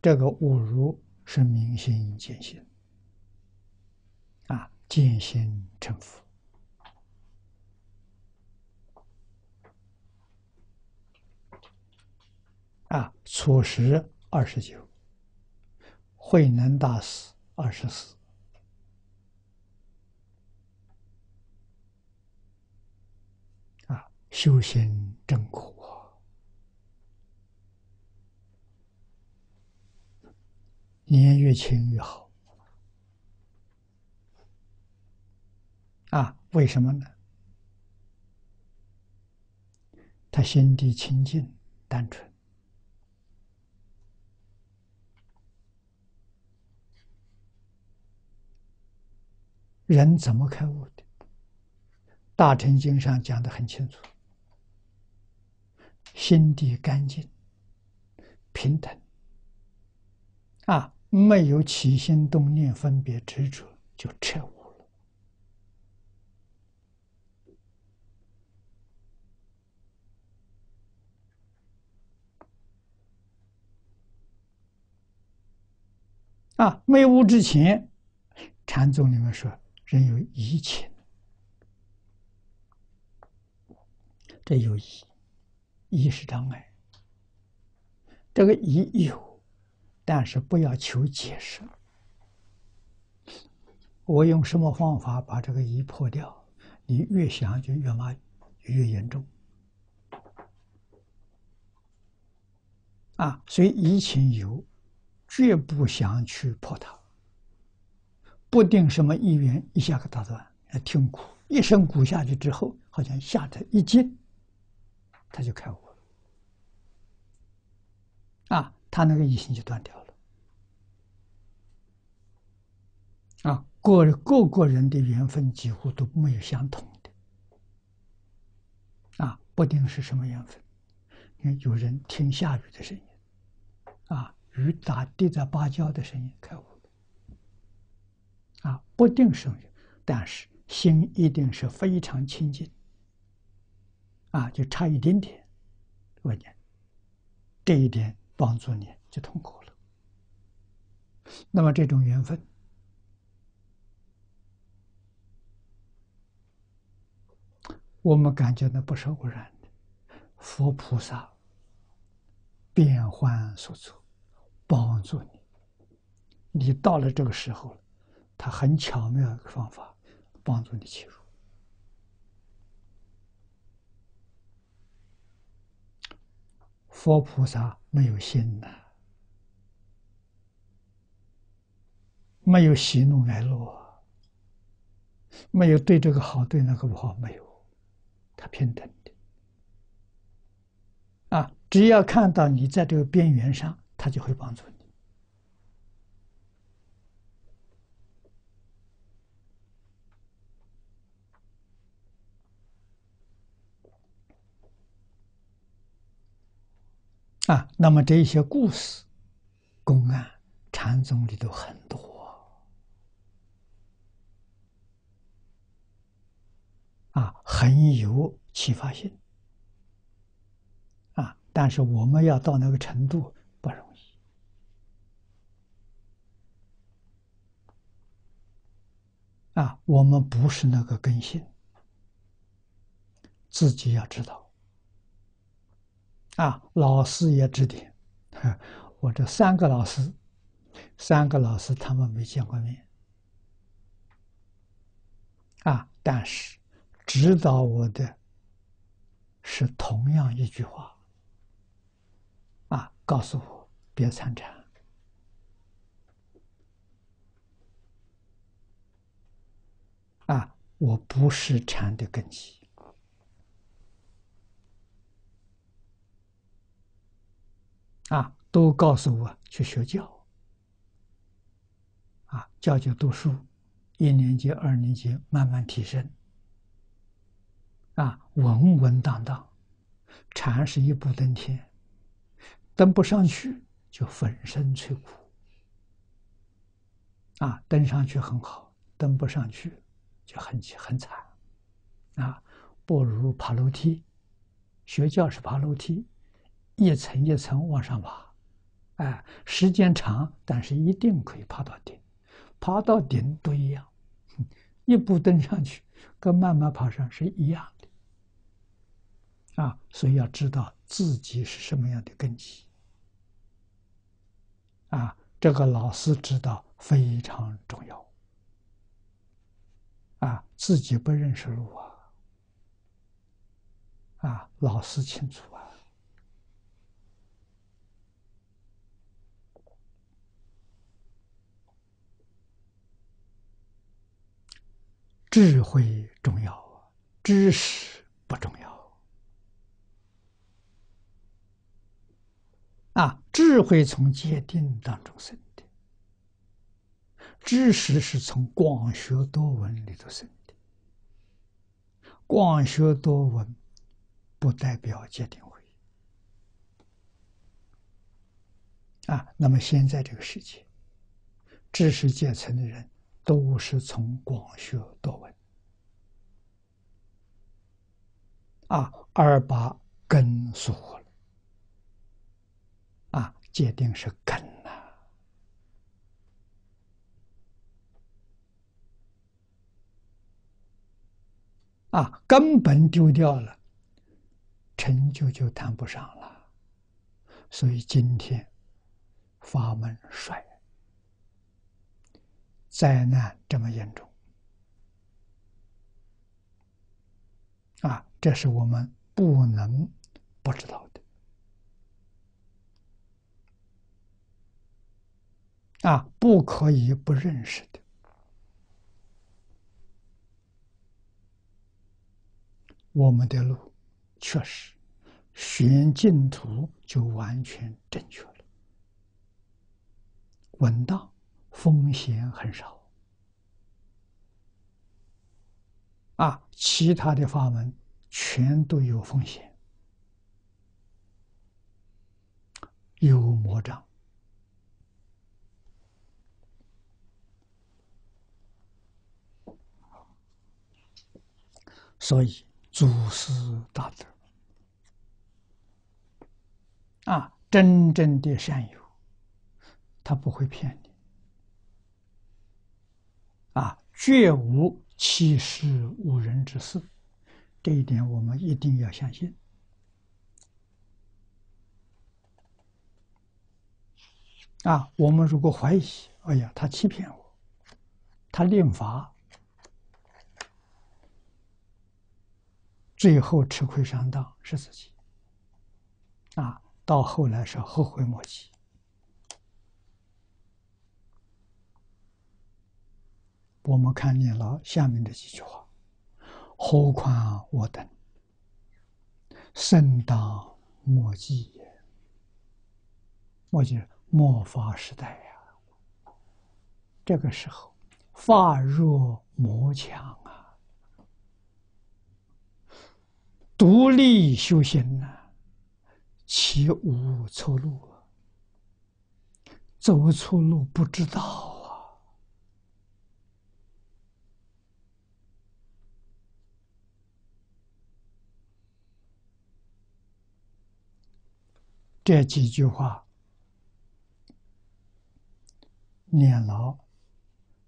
这个悟入是明心见性，啊，见心成佛。啊，初时二十九，慧能大师二十四，啊，修行真苦！年越轻越好，啊，为什么呢？他心地清净单纯。人怎么开悟的？大乘经上讲的很清楚：心地干净、平等，啊，没有起心动念、分别执着，就彻悟了。啊，没悟之前，禅宗里面说。人有疑情，这有疑，疑是障碍。这个疑有，但是不要求解释。我用什么方法把这个疑破掉？你越想就越骂越严重。啊，所以疑情有，绝不想去破它。不定什么意愿，一下给打断，听鼓，一声鼓下去之后，好像吓得一惊，他就开悟了。啊，他那个疑心就断掉了。啊，各各个人的缘分几乎都没有相同的。啊，不定是什么缘分。你看，有人听下雨的声音，啊，雨打滴在芭蕉的声音，开悟。啊，不定声音，但是心一定是非常清净。啊，就差一点点，我讲，这一点帮助你就通过了。那么这种缘分，我们感觉那不是偶然的，佛菩萨变幻所作，帮助你，你到了这个时候了。他很巧妙的方法，帮助你切入。佛菩萨没有心呐，没有喜怒哀乐，没有对这个好对那个不好，没有，他平等的。啊，只要看到你在这个边缘上，他就会帮助你。啊，那么这一些故事、公案、禅宗里头很多，啊，很有启发性，啊，但是我们要到那个程度不容易，啊，我们不是那个根性，自己要知道。啊，老师也指点，我这三个老师，三个老师他们没见过面，啊，但是指导我的是同样一句话，告诉我别参禅，啊，我不是禅的根基。啊，都告诉我去学教，啊，教就读书，一年级、二年级慢慢提升，啊，稳稳当当，禅是一步登天，登不上去就粉身碎骨。啊，登上去很好，登不上去就很很惨，啊，不如爬楼梯。学教是爬楼梯，一层一层往上爬，哎，时间长，但是一定可以爬到顶。爬到顶都一样，一步登上去跟慢慢爬上是一样的。啊，所以要知道自己是什么样的根基。啊，这个老师知道。非常重要啊！自己不认识路啊，啊，老师清楚啊。智慧重要啊，知识不重要啊。智慧从界定当中生的。知识是从广学多闻里头生的，广学多闻不代表界定慧啊。那么现在这个世界，知识阶层的人都是从广学多闻啊，而把根疏了。界定是根呐。啊，根本丢掉了，成就就谈不上了。所以今天法门衰，灾难这么严重，啊，这是我们不能不知道的。啊，不可以不认识的。我们的路确实选净土就完全正确了，稳当，风险很少。啊，其他的法门全都有风险，有魔障，所以。祖师大德啊，真正的善友，他不会骗你啊，绝无欺世误人之事，这一点我们一定要相信啊。我们如果怀疑，哎呀，他欺骗我，他令法。最后吃亏上当是自己，啊，到后来是后悔莫及。我们看见了下面的几句话：何况我等，甚当莫及也。莫及末法时代呀，这个时候法若魔强。独立修行呢，其无错路啊！走错路不知道啊！这几句话念了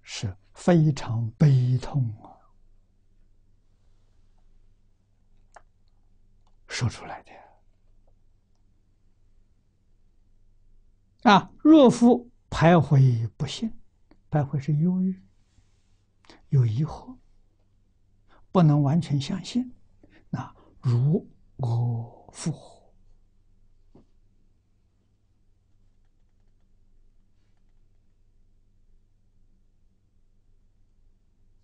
是非常悲痛啊！说出来的啊！若夫徘徊不信，徘徊是忧郁、有疑惑，不能完全相信。那如我复活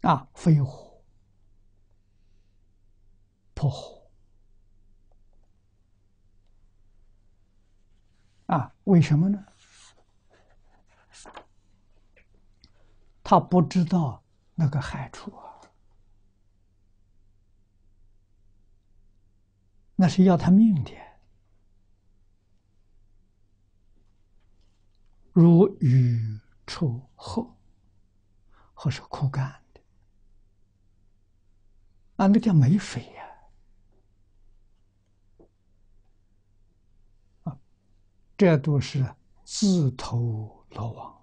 啊，飞火破火。啊，为什么呢？他不知道那个害处啊，那是要他命的如雨出后，或是枯干的，啊，那叫没水呀，这都是自投罗网，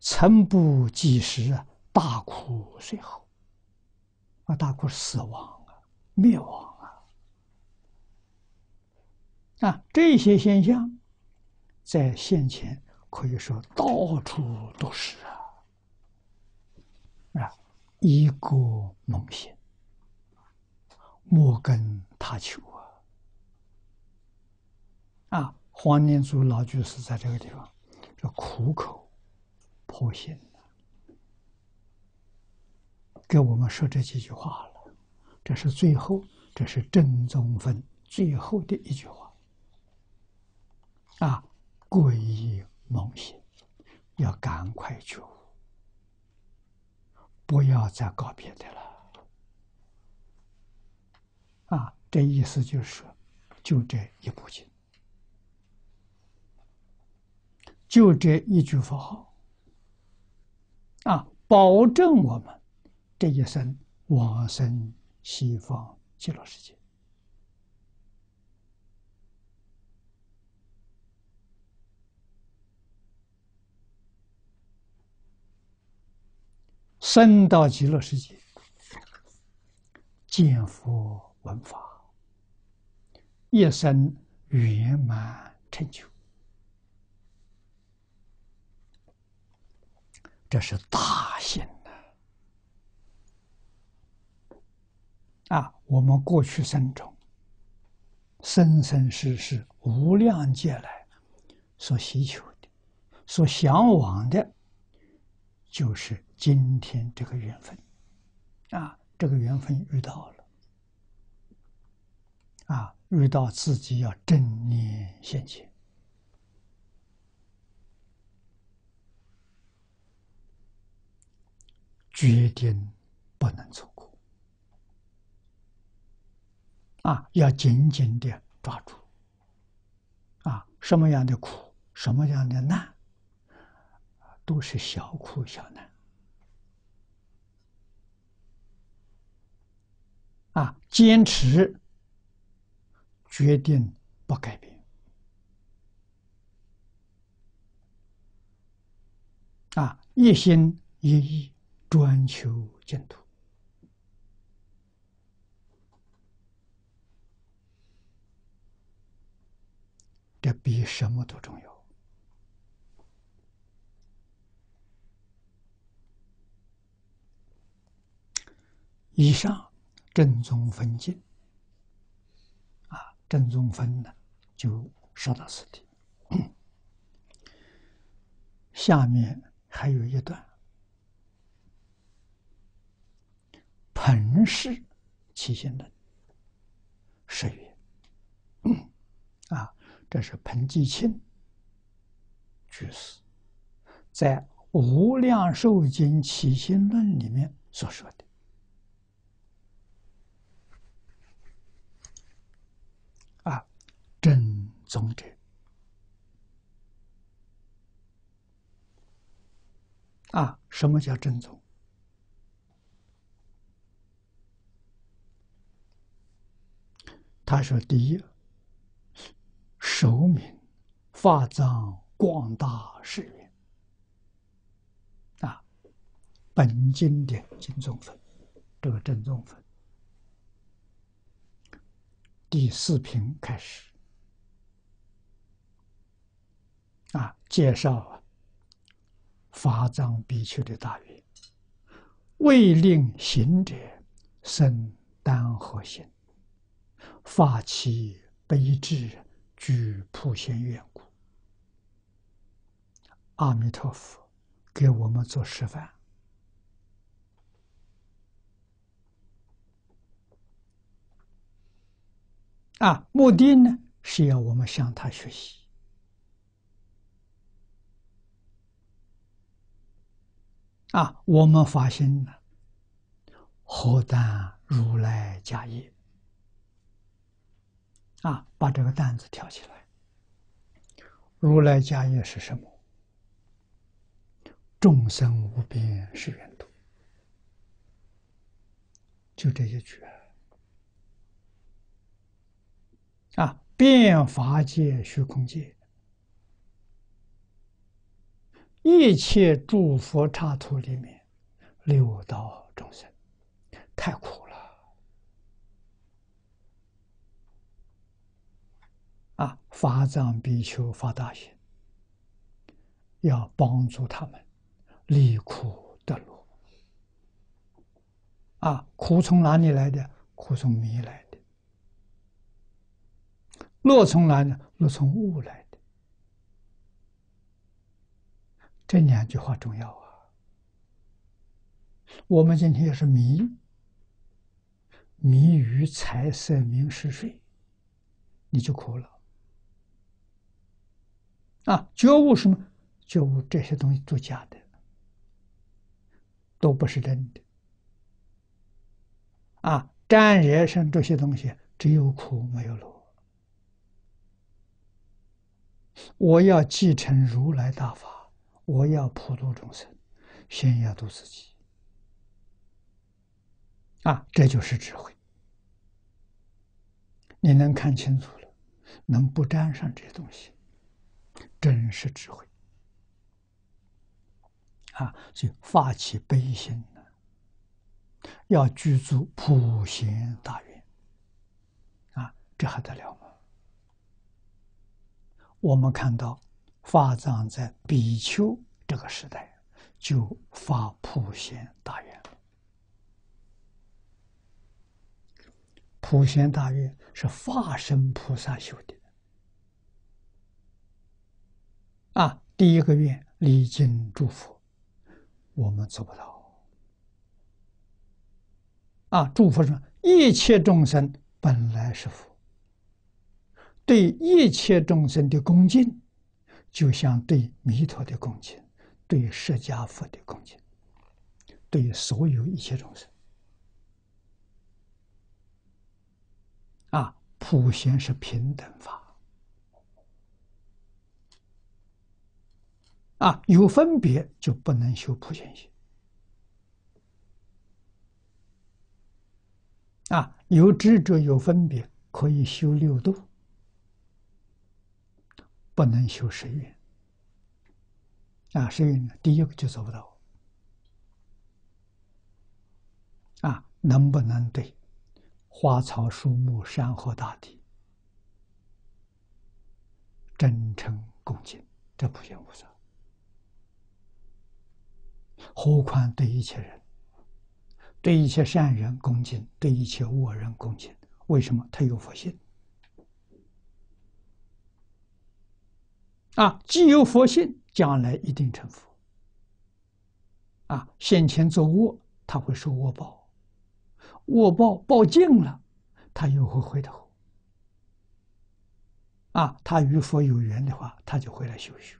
曾不及时啊，大哭随后，啊，大哭死亡啊，灭亡。啊，啊这些现象在现前可以说到处都是啊，啊，一个梦醒，莫跟他求啊！黄念祖老居士在这个地方，这苦口婆心的给我们说这几句话了。这是最后，这是正宗分最后的一句话。啊，皈依梦醒，要赶快觉悟，不要再搞别的了。啊，这意思就是，就这一部经，就这一句佛号，啊，保证我们这一生往生西方极乐世界。生到极乐世界，见佛闻法，一生圆满成就，这是大幸的啊！我们过去生中，生生世世无量劫来所需求的、所向往的，就是。今天这个缘分，啊，这个缘分遇到了，啊，遇到自己要正念现前，决定不能错过，啊，要紧紧的抓住，啊，什么样的苦，什么样的难，都是小苦小难。啊，坚持，决定不改变。啊，一心一意专求净土，这比什么都重要。以上。正宗分经啊，正宗分呢，就说到此地。下面还有一段，彭氏起心论十月啊，这是彭继清居士在《无量寿经起心论》里面所说的啊。正宗者啊，什么叫正宗？他说：“第一，寿命发藏广大誓愿啊，本经的经宗分，这个正宗分，第四品开始。”啊，介绍啊法藏比丘的大愿，为令行者生丹和心，发起悲智，具普贤愿故。阿弥陀佛，给我们做示范。啊，目的呢是要我们向他学习。啊，我们发现了，何当如来家业？啊，把这个担子挑起来。如来家业是什么？众生无边誓愿度，就这一句啊！变法界、虚空界，一切诸佛刹土里面，六道众生太苦了啊！发藏比丘发大心，要帮助他们离苦得乐啊！苦从哪里来的？苦从迷来的。乐从哪呢？乐从悟来的。这两句话重要啊！我们今天要是迷，迷于财色名食睡，你就苦了。啊，觉悟什么？觉悟这些东西都假的，都不是真的。啊，沾染上这些东西，只有苦没有乐。我要继承如来大法，我要普度众生，先要度自己。啊，这就是智慧。你能看清楚了，能不沾上这些东西，真是智慧。啊，就发起悲心呢，要具足普贤大愿。啊，这还得了吗？我们看到法藏在比丘这个时代就发普贤大愿，普贤大愿是化身菩萨修的啊！第一个愿礼敬诸佛，我们做不到啊！诸佛说：“一切众生本来是佛。”对一切众生的恭敬，就像对弥陀的恭敬，对释迦佛的恭敬，对所有一切众生。啊，普贤是平等法，啊，有分别就不能修普贤行，啊，有执着有分别可以修六度。不能修十愿啊！十愿第一个就做不到啊！能不能对花草树木、山河大地真诚恭敬？这普贤，菩萨。何况对一切人，对一切善人恭敬，对一切恶人恭敬？为什么？他有佛性。啊，既有佛性，将来一定成佛。啊，先前做恶，他会受恶报，恶报报尽了，他又会回头。啊，他与佛有缘的话，他就回来修修。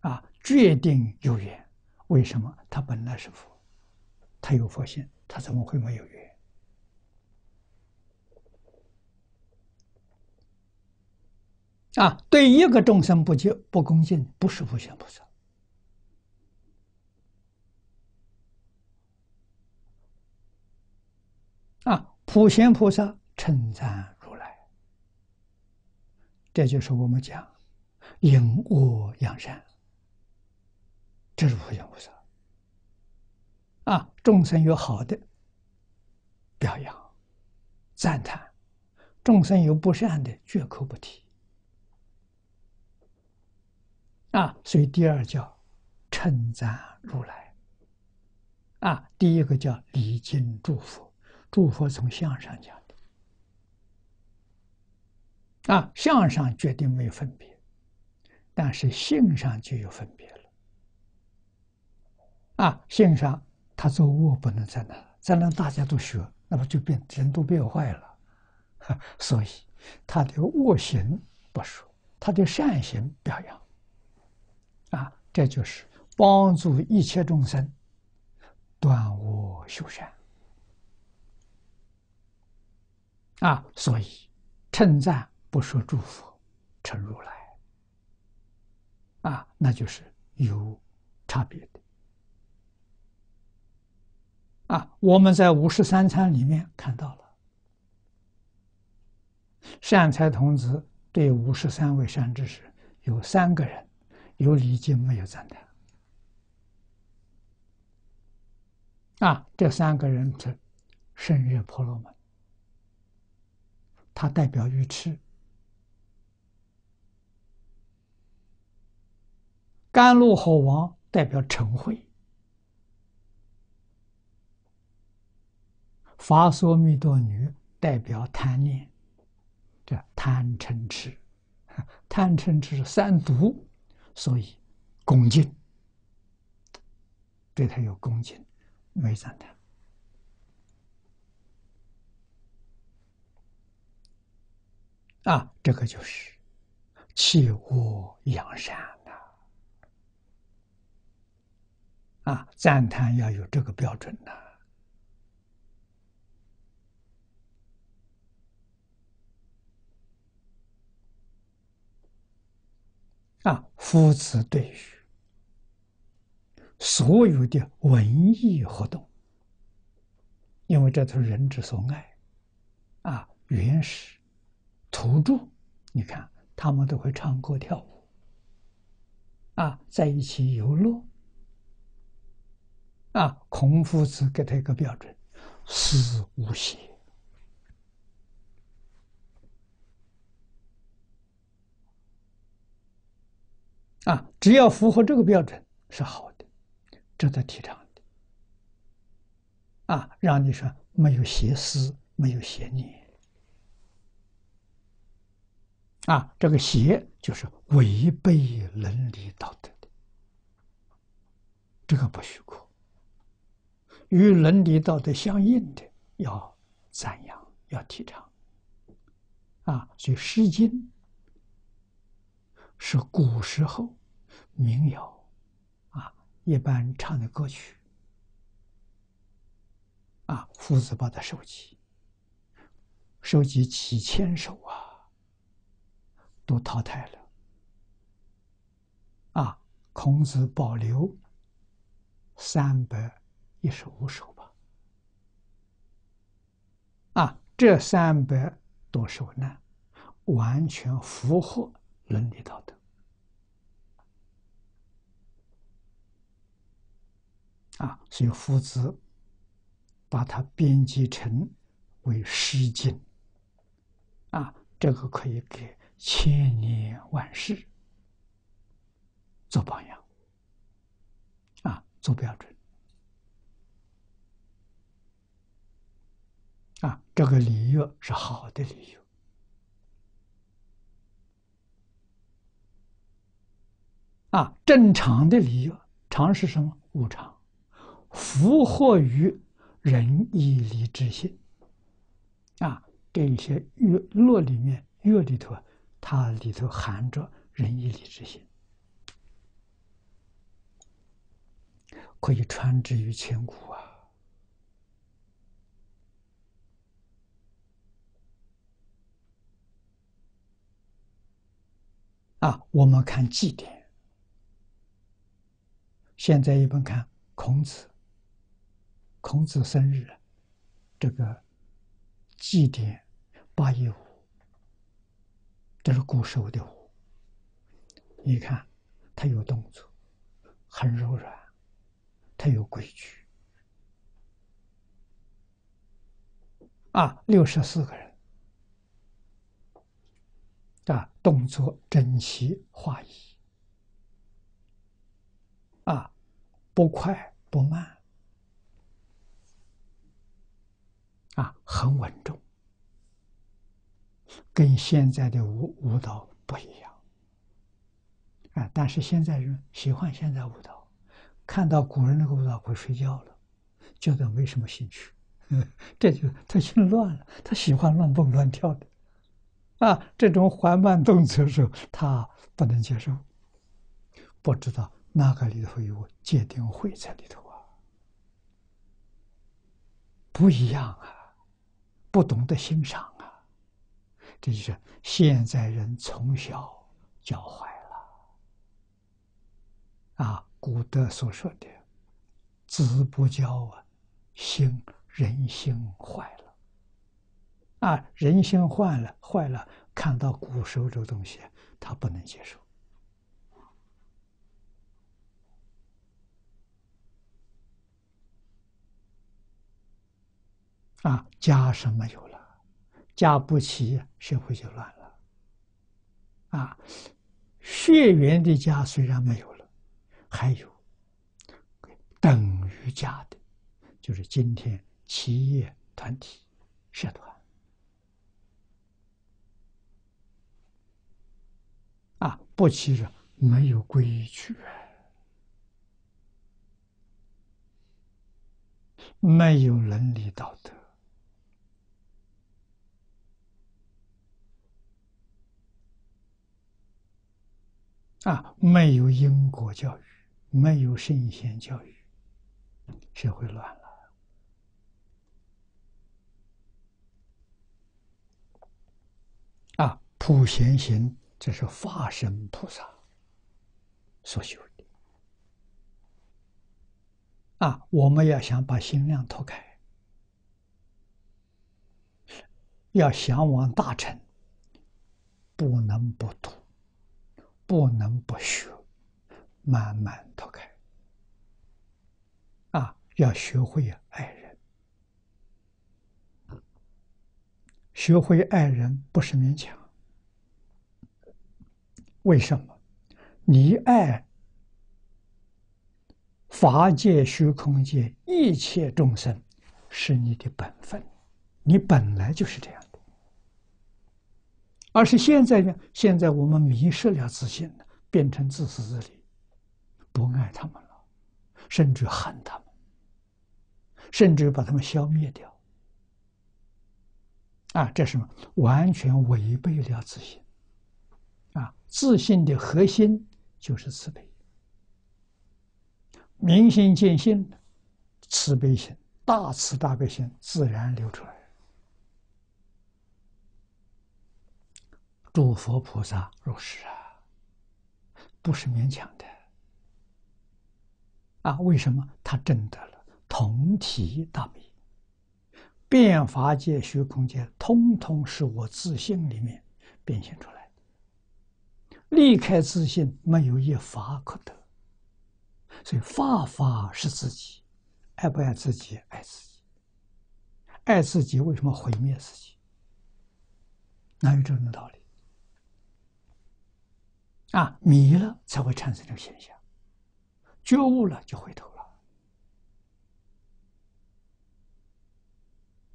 啊，决定有缘。为什么？他本来是佛，他有佛性，他怎么会没有缘？啊，对一个众生不敬不恭敬，不是普贤菩萨。啊，普贤菩萨称赞如来，这就是我们讲因恶扬善，这是普贤菩萨。啊，众生有好的表扬、赞叹，众生有不善的，绝口不提。啊，所以第二叫称赞如来。啊，第一个叫礼敬祝福，祝福从相上讲的。啊，相上决定没有分别，但是性上就有分别了。啊，线上他做恶不能在那，在那大家都学，那么就变人都变坏了。所以他的恶行不说，他的善行表扬。啊，这就是帮助一切众生断恶修善啊！所以称赞不说祝福，成如来啊，那就是有差别的。啊，我们在五十三参里面看到了，善财童子对五十三位善知识有三个人有礼敬，没有赞叹。啊，这三个人是圣热婆罗门，他代表愚痴；甘露猴王代表成慧；法梭密多女代表贪念，这贪嗔痴，贪嗔痴三毒，所以恭敬，对他有恭敬。没赞叹啊，这个就是弃恶扬善呐！啊，赞叹要有这个标准呐！啊夫子对于。所有的文艺活动，因为这都是人之所爱，啊，原始土著，你看他们都会唱歌跳舞，啊，在一起游乐，啊，孔夫子给他一个标准：思无邪，啊，只要符合这个标准是好的。值得提倡的啊，让你说没有邪思，没有邪念啊，这个邪就是违背伦理道德的，这个不许可。与伦理道德相应的，要赞扬，要提倡啊。所以《诗经》是古时候民谣。啊一般唱的歌曲，啊，夫子把它收集，收集几千首啊，都淘汰了，啊，孔子保留三百一十五首吧，啊，这三百多首呢，完全符合伦理道德。啊，所以夫子把它编辑成为《诗经》，啊，这个可以给千年万世做榜样，啊，做标准，啊，这个礼乐是好的礼乐，啊，正常的礼乐，常是什么？无常。符合于仁义礼智信啊，这一些乐乐里面乐里头，它里头含着仁义礼智信，可以传之于千古啊！啊，我们看祭典，现在一般看孔子。孔子生日，这个祭典八一五，这是古时候的舞。你看，他有动作，很柔软，他有规矩。啊，六十四个人，啊，动作整齐划一，啊，不快不慢。啊，很稳重，跟现在的舞舞蹈不一样。啊，但是现在人喜欢现在舞蹈，看到古人那个舞蹈会睡觉了，觉得没什么兴趣。这就他心乱了，他喜欢乱蹦乱跳的。啊，这种缓慢动作的时候，他不能接受，不知道那个里头有界定会在里头啊，不一样啊。不懂得欣赏啊，这就是现在人从小教坏了。啊，古德所说的“子不教啊，心人心坏了”，啊，人心坏了，坏了，看到古时候这东西，他不能接受。啊，家是没有了，家不齐，社会就乱了。啊，血缘的家虽然没有了，还有等于家的，就是今天企业团体、社团。啊，不齐人没有规矩，没有伦理道德。啊，没有因果教育，没有圣贤教育，社会乱了。啊，普贤行，这是化身菩萨所修的。啊，我们要想把心量拓开，要想往大成，不能不读。不能不学，慢慢脱开。啊，要学会爱人，学会爱人不是勉强。为什么？你爱法界、虚空界一切众生，是你的本分，你本来就是这样。而是现在呢？现在我们迷失了自信了，变成自私自利，不爱他们了，甚至恨他们，甚至把他们消灭掉。啊，这是什么？完全违背了自信。啊，自信的核心就是慈悲，明心见性，慈悲心、大慈大悲心自然流出来。诸佛菩萨如是啊，不是勉强的啊！为什么他证得了同体大悲？变法界、虚空界，通通是我自信里面变现出来的。离开自信，没有一法可得。所以，法法是自己，爱不爱自己？爱自己。爱自己，为什么毁灭自己？哪有这种道理？啊，迷了才会产生这个现象，觉悟了就回头了。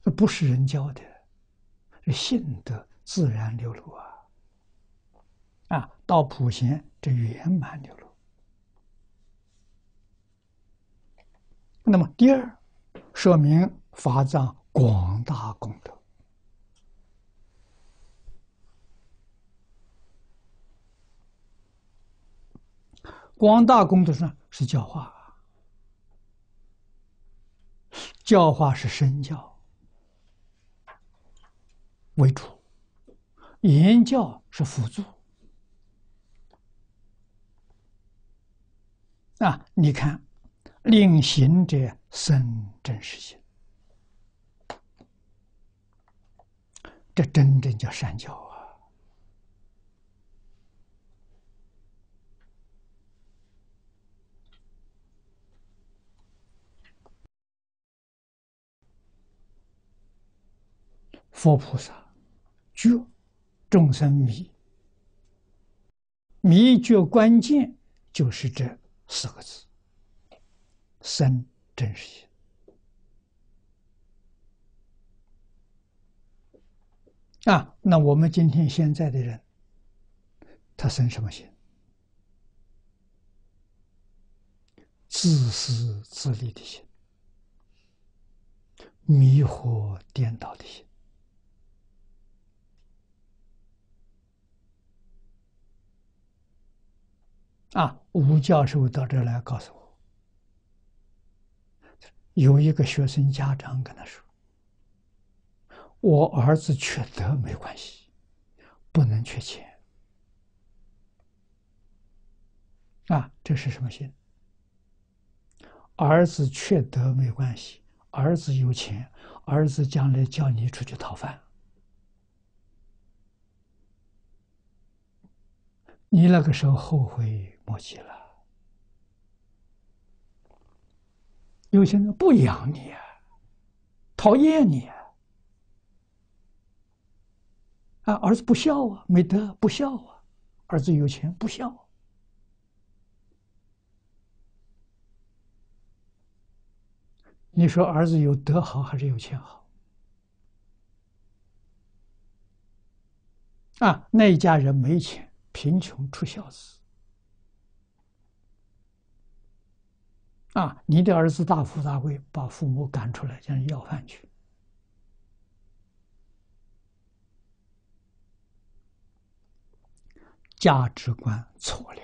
这不是人教的，这性德自然流露啊！啊，到普贤这圆满流露。那么第二，说明法藏广大功德。广大功德上是教化，教化是身教为主，言教是辅助。啊，你看，令行者生真实心，这真正叫善教啊。佛菩萨觉众生迷，迷觉关键就是这四个字：生真实心。啊，那我们今天现在的人，他生什么心？自私自利的心，迷惑颠倒的心。啊，吴教授到这来告诉我，有一个学生家长跟他说：“我儿子缺德没关系，不能缺钱。”啊，这是什么心？儿子缺德没关系，儿子有钱，儿子将来叫你出去讨饭，你那个时候后悔莫及了。有些人不养你，讨厌你，啊，儿子不孝啊，没德不孝啊，儿子有钱不孝。你说儿子有德好还是有钱好？啊，那一家人没钱，贫穷出孝子。啊！你的儿子大富大贵，把父母赶出来，叫人要饭去，价值观错了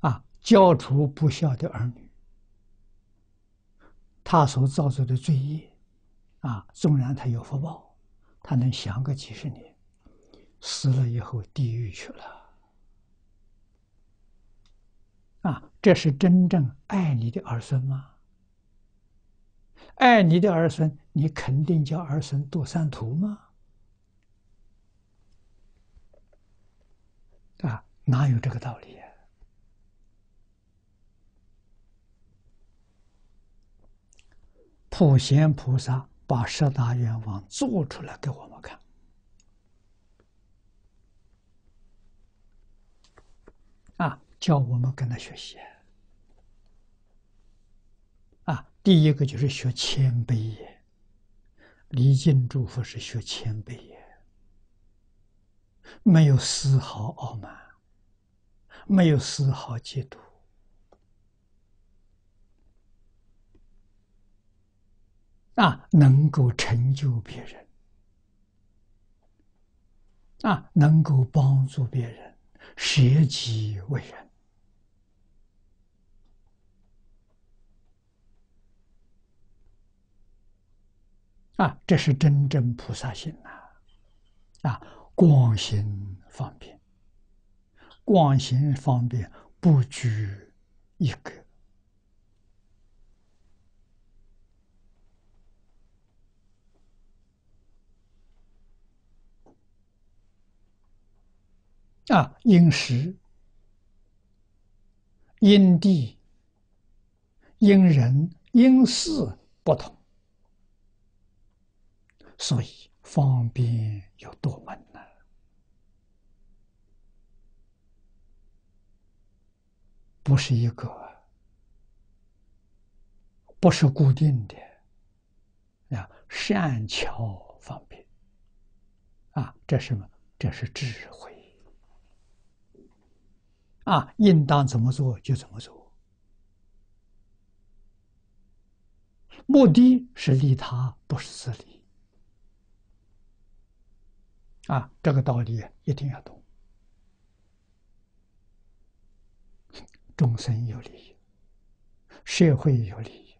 啊！啊，教出不孝的儿女，他所造作的罪业，啊，纵然他有福报。他能享个几十年，死了以后地狱去了。啊，这是真正爱你的儿孙吗？爱你的儿孙，你肯定叫儿孙堕三途吗？啊，哪有这个道理啊？普贤菩萨。把十大愿望做出来给我们看，啊，叫我们跟他学习。啊，第一个就是学谦卑也。礼敬祝福是学谦卑也，没有丝毫傲慢，没有丝毫嫉妒。啊，能够成就别人，啊，能够帮助别人，舍己为人，啊，这是真正菩萨心呐！啊，光行方便，光行方便不拘一格。啊，因时、因地、因人、因事不同，所以方便有多门呢？不是一个，不是固定的，啊，善巧方便，啊，这是什么？这是智慧。啊，应当怎么做就怎么做，目的是利他，不是自利。啊，这个道理一定要懂。众生有利益，社会有利益，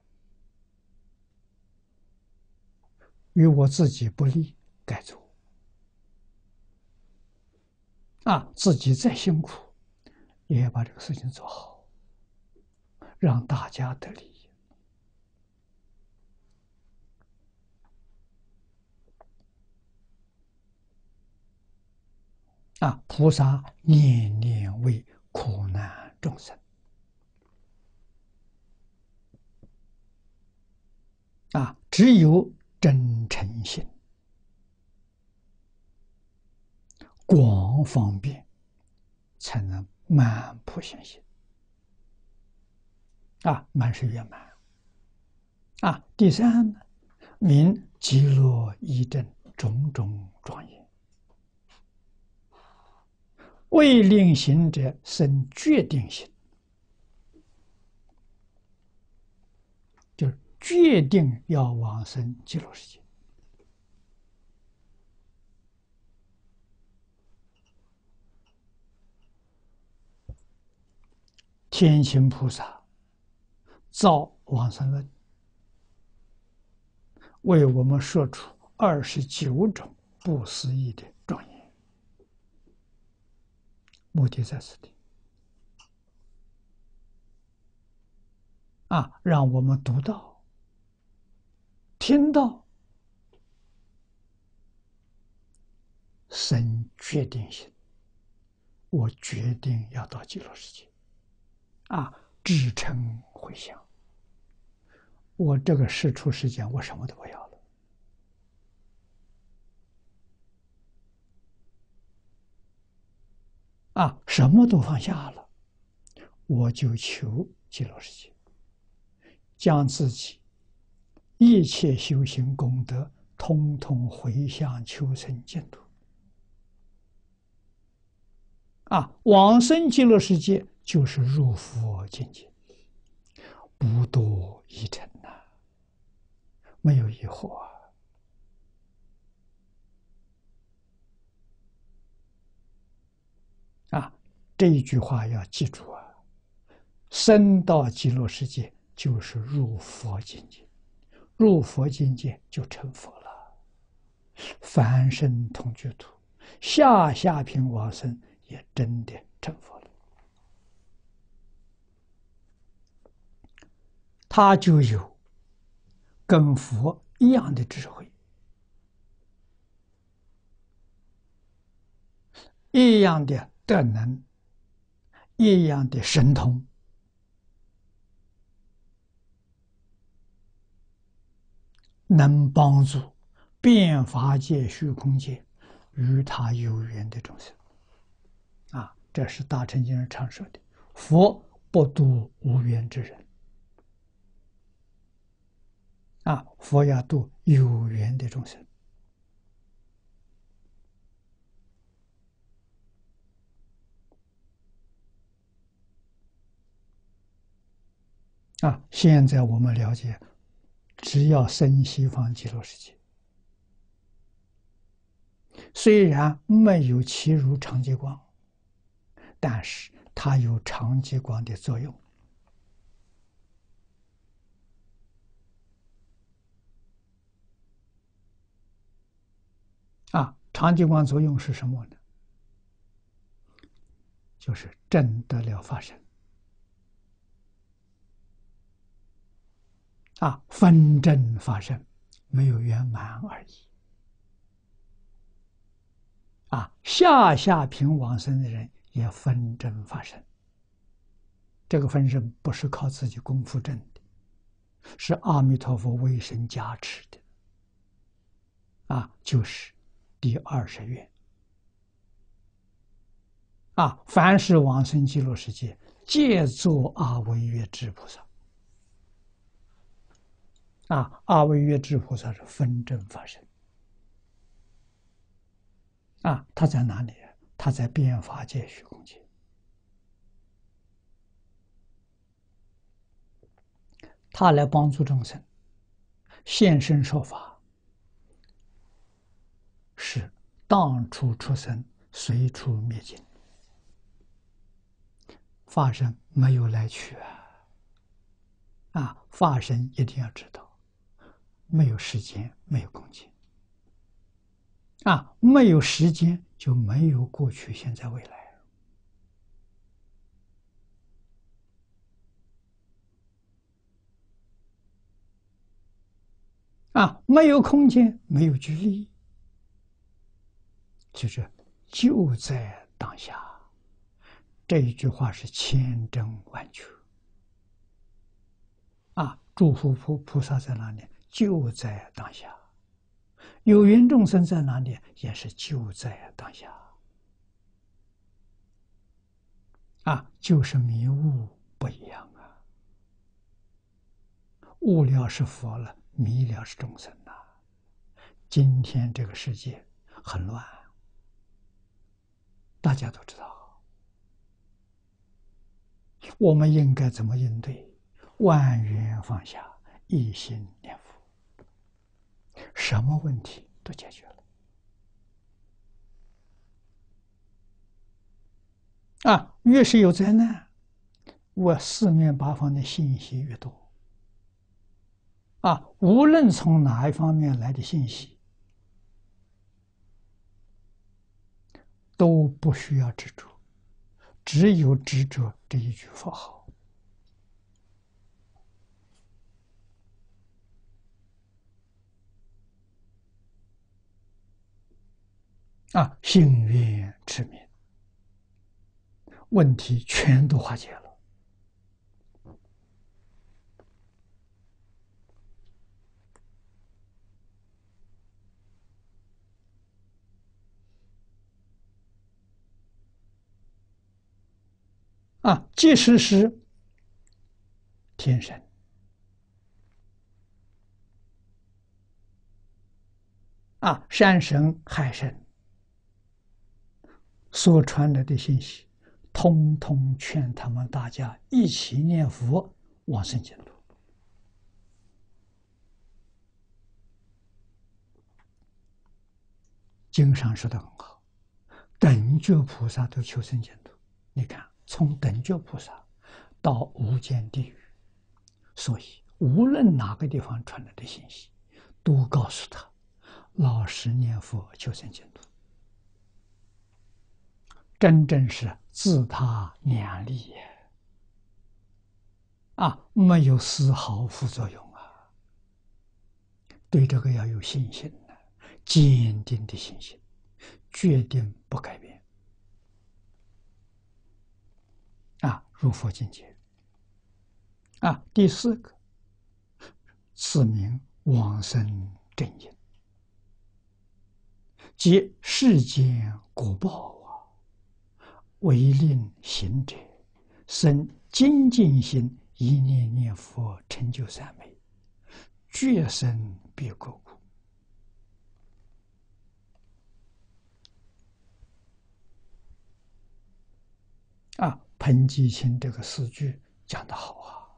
与我自己不利，该做。啊，自己再辛苦。也要把这个事情做好，让大家得利益。啊，菩萨念念为苦难众生，啊，只有真诚心、广方便，才能。满普贤行啊，满是圆满啊。第三呢，明极乐一正种种庄严，为令行者生决定心，就是决定要往生极乐世界。天行菩萨造往生论，为我们说出二十九种不思议的庄严，目的在此地啊，让我们读到、听到，生决定性。我决定要到极乐世界，啊，至诚回向。我这个世出世间，我什么都不要了，啊，什么都放下了，我就求极乐世界，将自己一切修行功德，通通回向求生净土。啊，往生极乐世界就是入佛境界，不多一尘呐，没有疑惑啊！啊，这一句话要记住啊！生到极乐世界就是入佛境界，入佛境界就成佛了，凡身同居土，下下品往生。也真的成佛了，他就有跟佛一样的智慧，一样的德能，一样的神通，能帮助变法界、虚空界与他有缘的众生。啊这是大乘经上常说的：“佛不度无缘之人。”啊，佛要度有缘的众生。啊，现在我们了解，只要生西方极乐世界，虽然没有其如长吉光。但是它有长极光的作用啊！长激光作用是什么呢？就是正得了发生啊，分正发生，没有圆满而已啊！下下平往生的人。也分真发生，这个分身不是靠自己功夫挣的，是阿弥陀佛为神加持的，啊，就是第二十愿，啊，凡是往生极乐世界，皆作阿惟越智菩萨，啊，阿惟越智菩萨是分真发生，啊，他在哪里？他在变法界、虚空界，他来帮助众生，现身说法，是当初出生，随处灭尽。法身没有来去啊！啊，法身一定要知道，没有时间，没有空间，啊，没有时间。就没有过去、现在、未来啊！没有空间，没有距离，就是就在当下。这一句话是千真万确啊！诸佛菩菩萨在哪里？就在当下。有缘众生在哪里？也是就在当下。啊，就是迷悟不一样啊。悟了是佛了，迷了是众生呐。今天这个世界很乱，大家都知道。我们应该怎么应对？万缘放下，一心念佛。什么问题都解决了啊！越是有灾难，我四面八方的信息越多啊，无论从哪一方面来的信息，都不需要执着，只有执着这一句佛号。啊，幸愿持名，问题全都化解了。啊，即使是天神啊，山神、海神所传来的信息，通通劝他们大家一起念佛往生净土。经上说的很好，等觉菩萨都求生净土，你看。从等觉菩萨到无间地狱，所以无论哪个地方传来的信息，都告诉他老实念佛求生净土，真正是自他两利啊，没有丝毫副作用啊！对这个要有信心的，坚定的信心，决定不改变。啊，入佛境界。啊，第四个，此名往生正因，即世间果报啊，为令行者生精进心，一念念佛成就三昧，决生别国故。啊。彭吉清这个诗句讲的好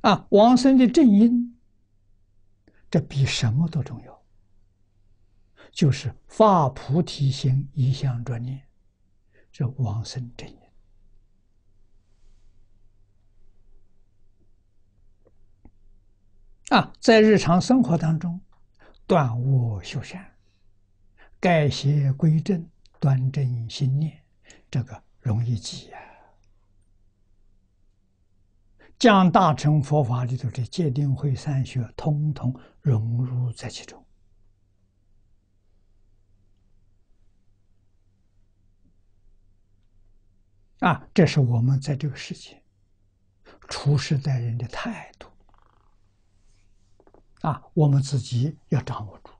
啊！啊，往生的正因，这比什么都重要，就是发菩提心，一向专念，这往生正因。啊，在日常生活当中，断恶修善，改邪归正。端正心念，这个容易记呀。将大乘佛法里头的戒定慧三学，通通融入在其中。啊，这是我们在这个世界处事待人的态度。啊，我们自己要掌握住。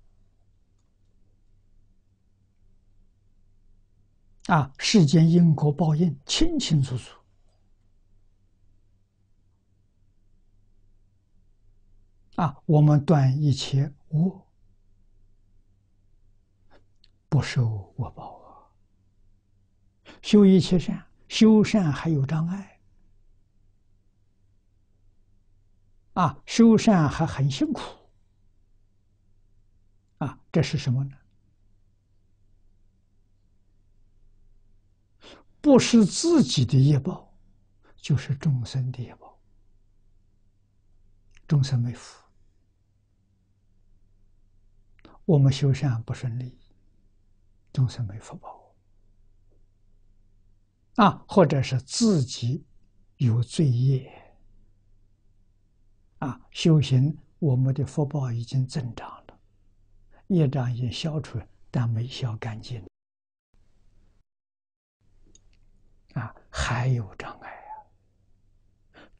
啊，世间因果报应清清楚楚。啊，我们断一切恶，不受恶报啊；修一切善，修善还有障碍。啊，修善还很辛苦。啊，这是什么呢？不是自己的业报，就是众生的业报。众生没福，我们修善不顺利，众生没福报。啊，或者是自己有罪业，啊，修行我们的福报已经增长了，业障已经消除，但没消干净。啊，还有障碍啊！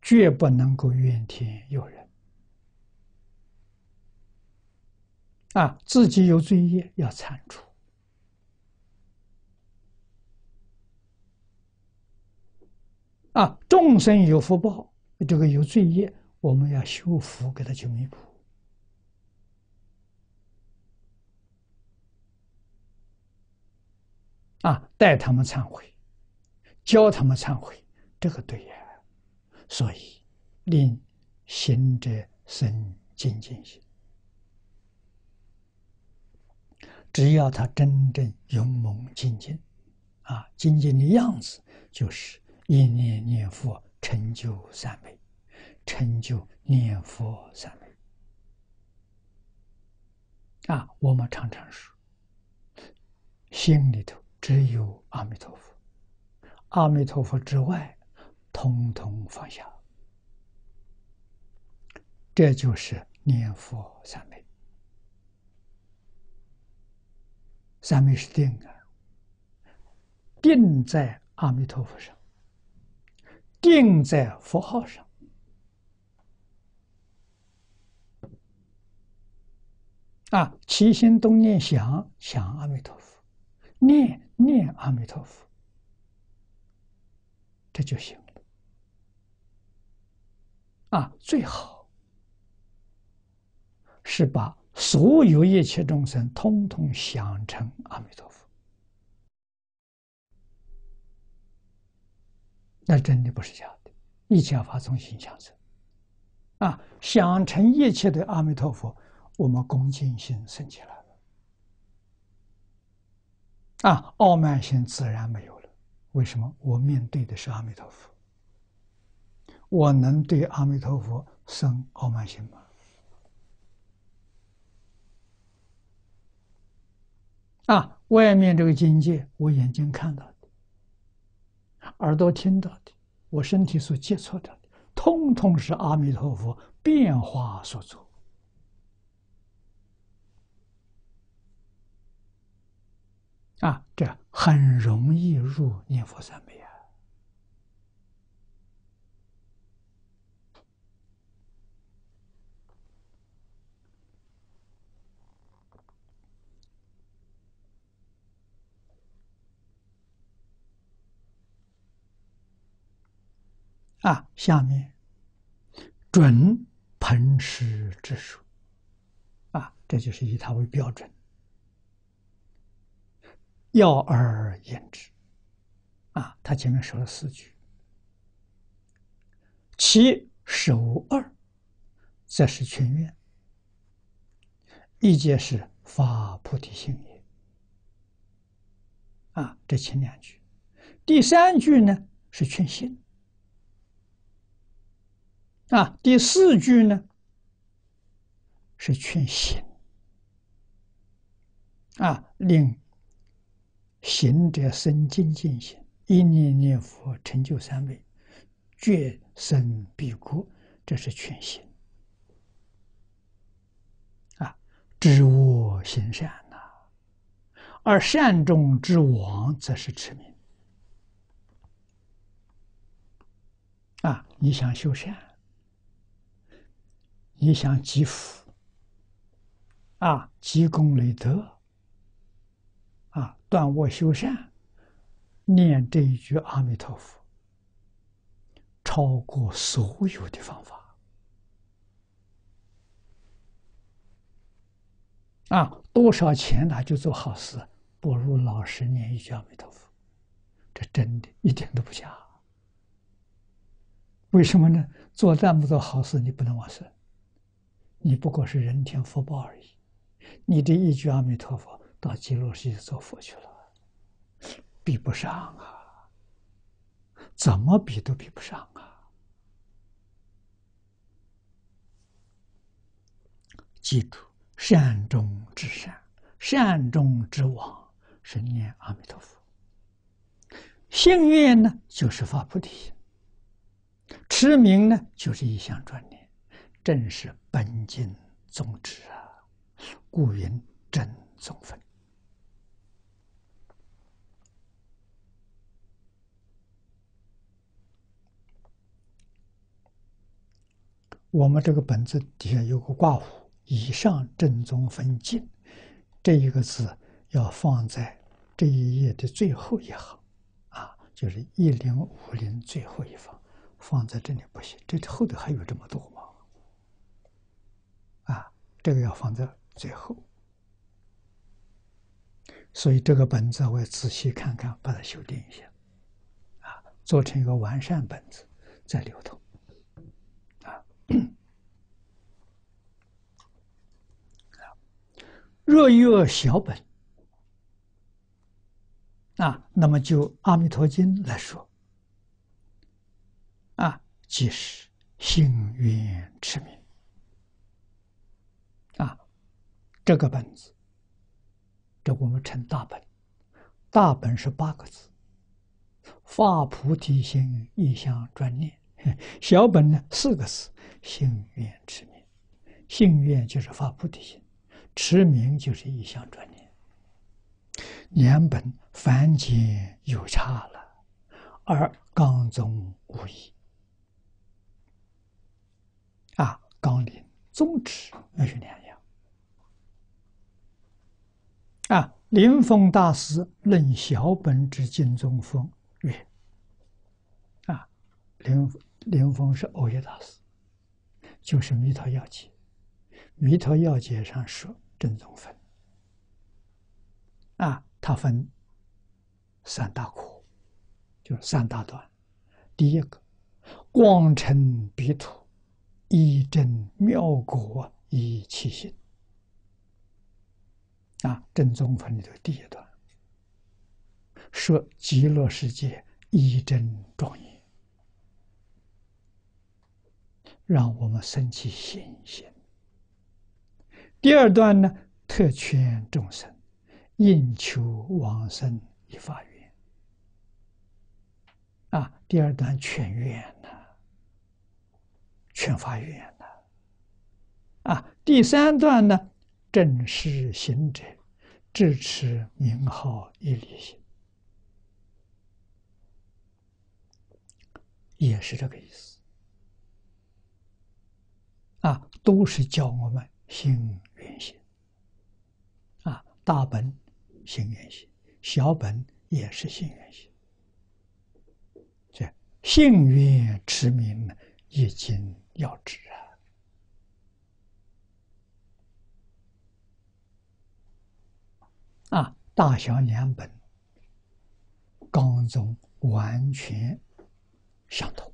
绝不能够怨天尤人。啊，自己有罪业要铲除。啊，众生有福报，这个有罪业，我们要修福给他去弥补。啊，带他们忏悔。教他们忏悔，这个对呀。所以令行者生精进心，只要他真正勇猛精进，啊，精进的样子就是一念念佛成就三昧，成就念佛三昧。啊，我们常常说，心里头只有阿弥陀佛，阿弥陀佛之外，通通放下。这就是念佛三昧。三昧是定啊，定在阿弥陀佛上，定在佛号上。啊，起心动念想想阿弥陀佛，念念阿弥陀佛，这就行了。啊，最好是把所有一切众生通通想成阿弥陀佛，那真的不是假的，一切法从心想生。啊，想成一切的阿弥陀佛。我们恭敬心升起来了，啊，傲慢心自然没有。为什么？我面对的是阿弥陀佛，我能对阿弥陀佛生傲慢心吗？啊，外面这个境界，我眼睛看到的，耳朵听到的，我身体所接触的，通通是阿弥陀佛变化所作。啊，这样很容易入念佛三昧啊！啊，下面准盆施之术，啊，这就是以它为标准。要而言之，啊，他前面说了四句，其首二则是全愿，一节是发菩提心也。啊，这前两句，第三句呢是劝心，啊，第四句呢是劝行，啊，令。行者生精进心，一念念佛成就三昧，觉生必果，这是全心。啊，知我行善呐，而善中之王则是持名。啊，你想修善，你想积福，啊，积功累德。啊，断恶修善，念这一句阿弥陀佛，超过所有的方法。啊，多少钱拿就做好事，不如老实念一句阿弥陀佛，这真的一点都不假。为什么呢？做这么多好事，你不能忘生，你不过是人天福报而已。你这一句阿弥陀佛。到极乐世界做佛去了，比不上啊！怎么比都比不上啊！记住，善中之善，善中之王是念阿弥陀佛。幸愿呢，就是发菩提心；持名呢，就是一向专念，正是本经宗旨啊！故云真宗分。我们这个本子底下有个挂弧，以上正宗分经，这一个字要放在这一页的最后一行，啊，就是一零五零最后一行，放在这里不行，这后头还有这么多吗？啊，这个要放在最后，所以这个本子我要仔细看看，把它修订一下，啊，做成一个完善本子再流通。若有小本。啊，那么就《阿弥陀经》来说。啊，即是心愿持名。啊，这个本子，这我们称大本，大本是八个字，发菩提心，一向专念；小本呢，四个字，心愿持名。心愿就是发菩提心，持名就是一向专念。两本凡间有差了，而刚中无异。啊，纲领宗旨那是两样。啊，临风大师论小本之经中风曰：啊，灵灵峰是欧耶大师，就是《弥陀要解》，《弥陀要解》上说正宗分。啊，它分三大苦，就是三大段。第一个，光尘彼土。一真妙果以其心啊，正宗分里头第一段说极乐世界一真庄严，让我们升起信心。第二段呢，特劝众生应求往生一发愿啊，第二段劝愿呢。劝发愿的啊，第三段呢，正是行者支持名号一力行，也是这个意思啊，都是教我们行愿行。啊，大本行愿行，小本也是行愿行，这幸运持名一经。要知啊，啊，大小两本纲中完全相同。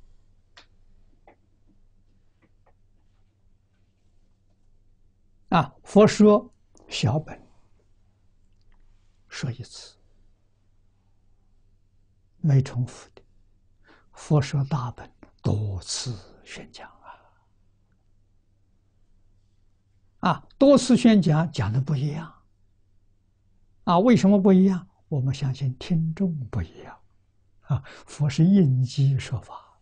啊。佛说小本说一次没重复的，佛说大本多次宣讲。啊，啊多次宣讲讲的不一样。啊，为什么不一样？我们相信听众不一样。啊，佛是应机说法，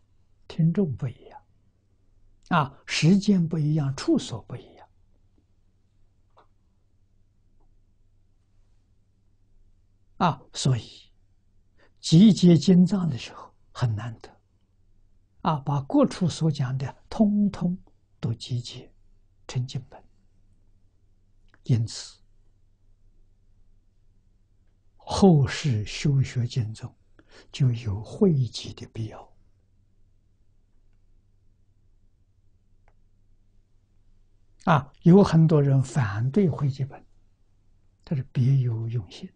听众不一样。啊，时间不一样，处所不一样。啊，所以集结经藏的时候很难得。啊，把各处所讲的通通都集结成经本。因此，后世修学经中就有汇集的必要。啊，有很多人反对汇集本，他是别有用心。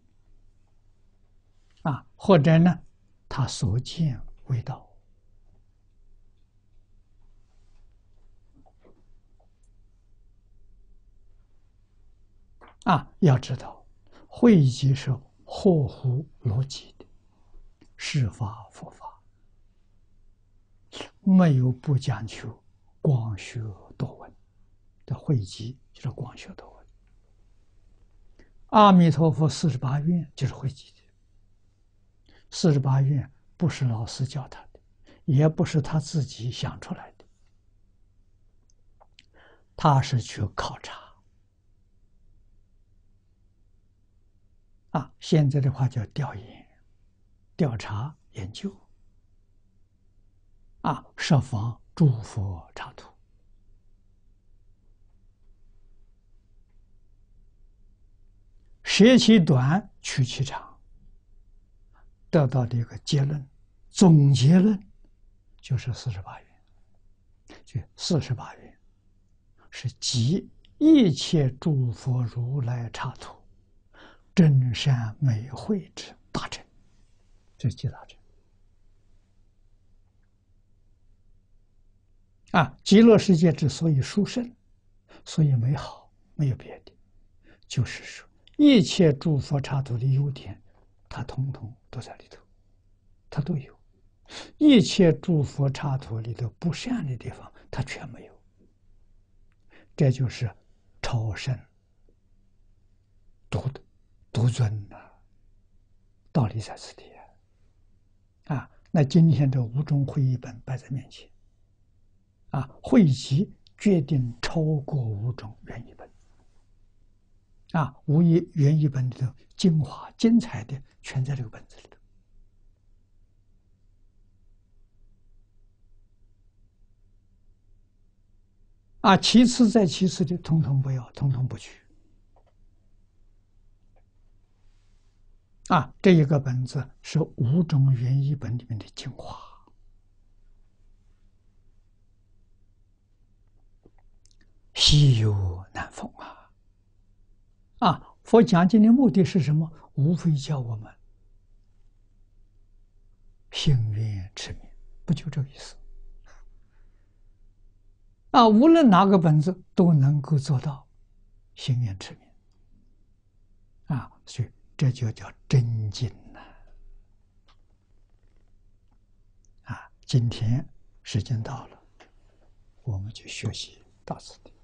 啊，或者呢，他所见未到。啊，要知道，会集是合乎逻辑的，是法佛法，没有不讲求光学多闻的会集，就是光学多闻。阿弥陀佛四十八愿就是会集的，四十八愿不是老师教他的，也不是他自己想出来的，他是去考察。啊，现在的话叫调研、调查、研究。啊，设防诸佛插图，舍其短，取其长，得到的一个结论，总结论就是四十八愿。就四十八愿是集一切诸佛如来插图。真善美慧之大成，这是极大成。啊，极乐世界之所以殊胜，所以美好，没有别的，就是说一切诸佛刹土的优点，它通通都在里头，它都有；一切诸佛刹土里头不善的地方，他全没有。这就是超生独独尊呐，道理在此地啊！那今天的五种会议本摆在面前，啊，会集决定超过五种原因，啊，五一原译本里头精华精彩的全在这个本子里头。啊，其次再其次的，通通不要，通通不去。啊，这一个本子是五种原译本里面的精华，稀有难逢啊！啊，佛讲经的目的是什么？无非叫我们幸愿持名，不就这个意思？啊，无论哪个本子都能够做到心愿持名啊，所以这就叫真经呐！啊，今天时间到了，我们就学习大字典。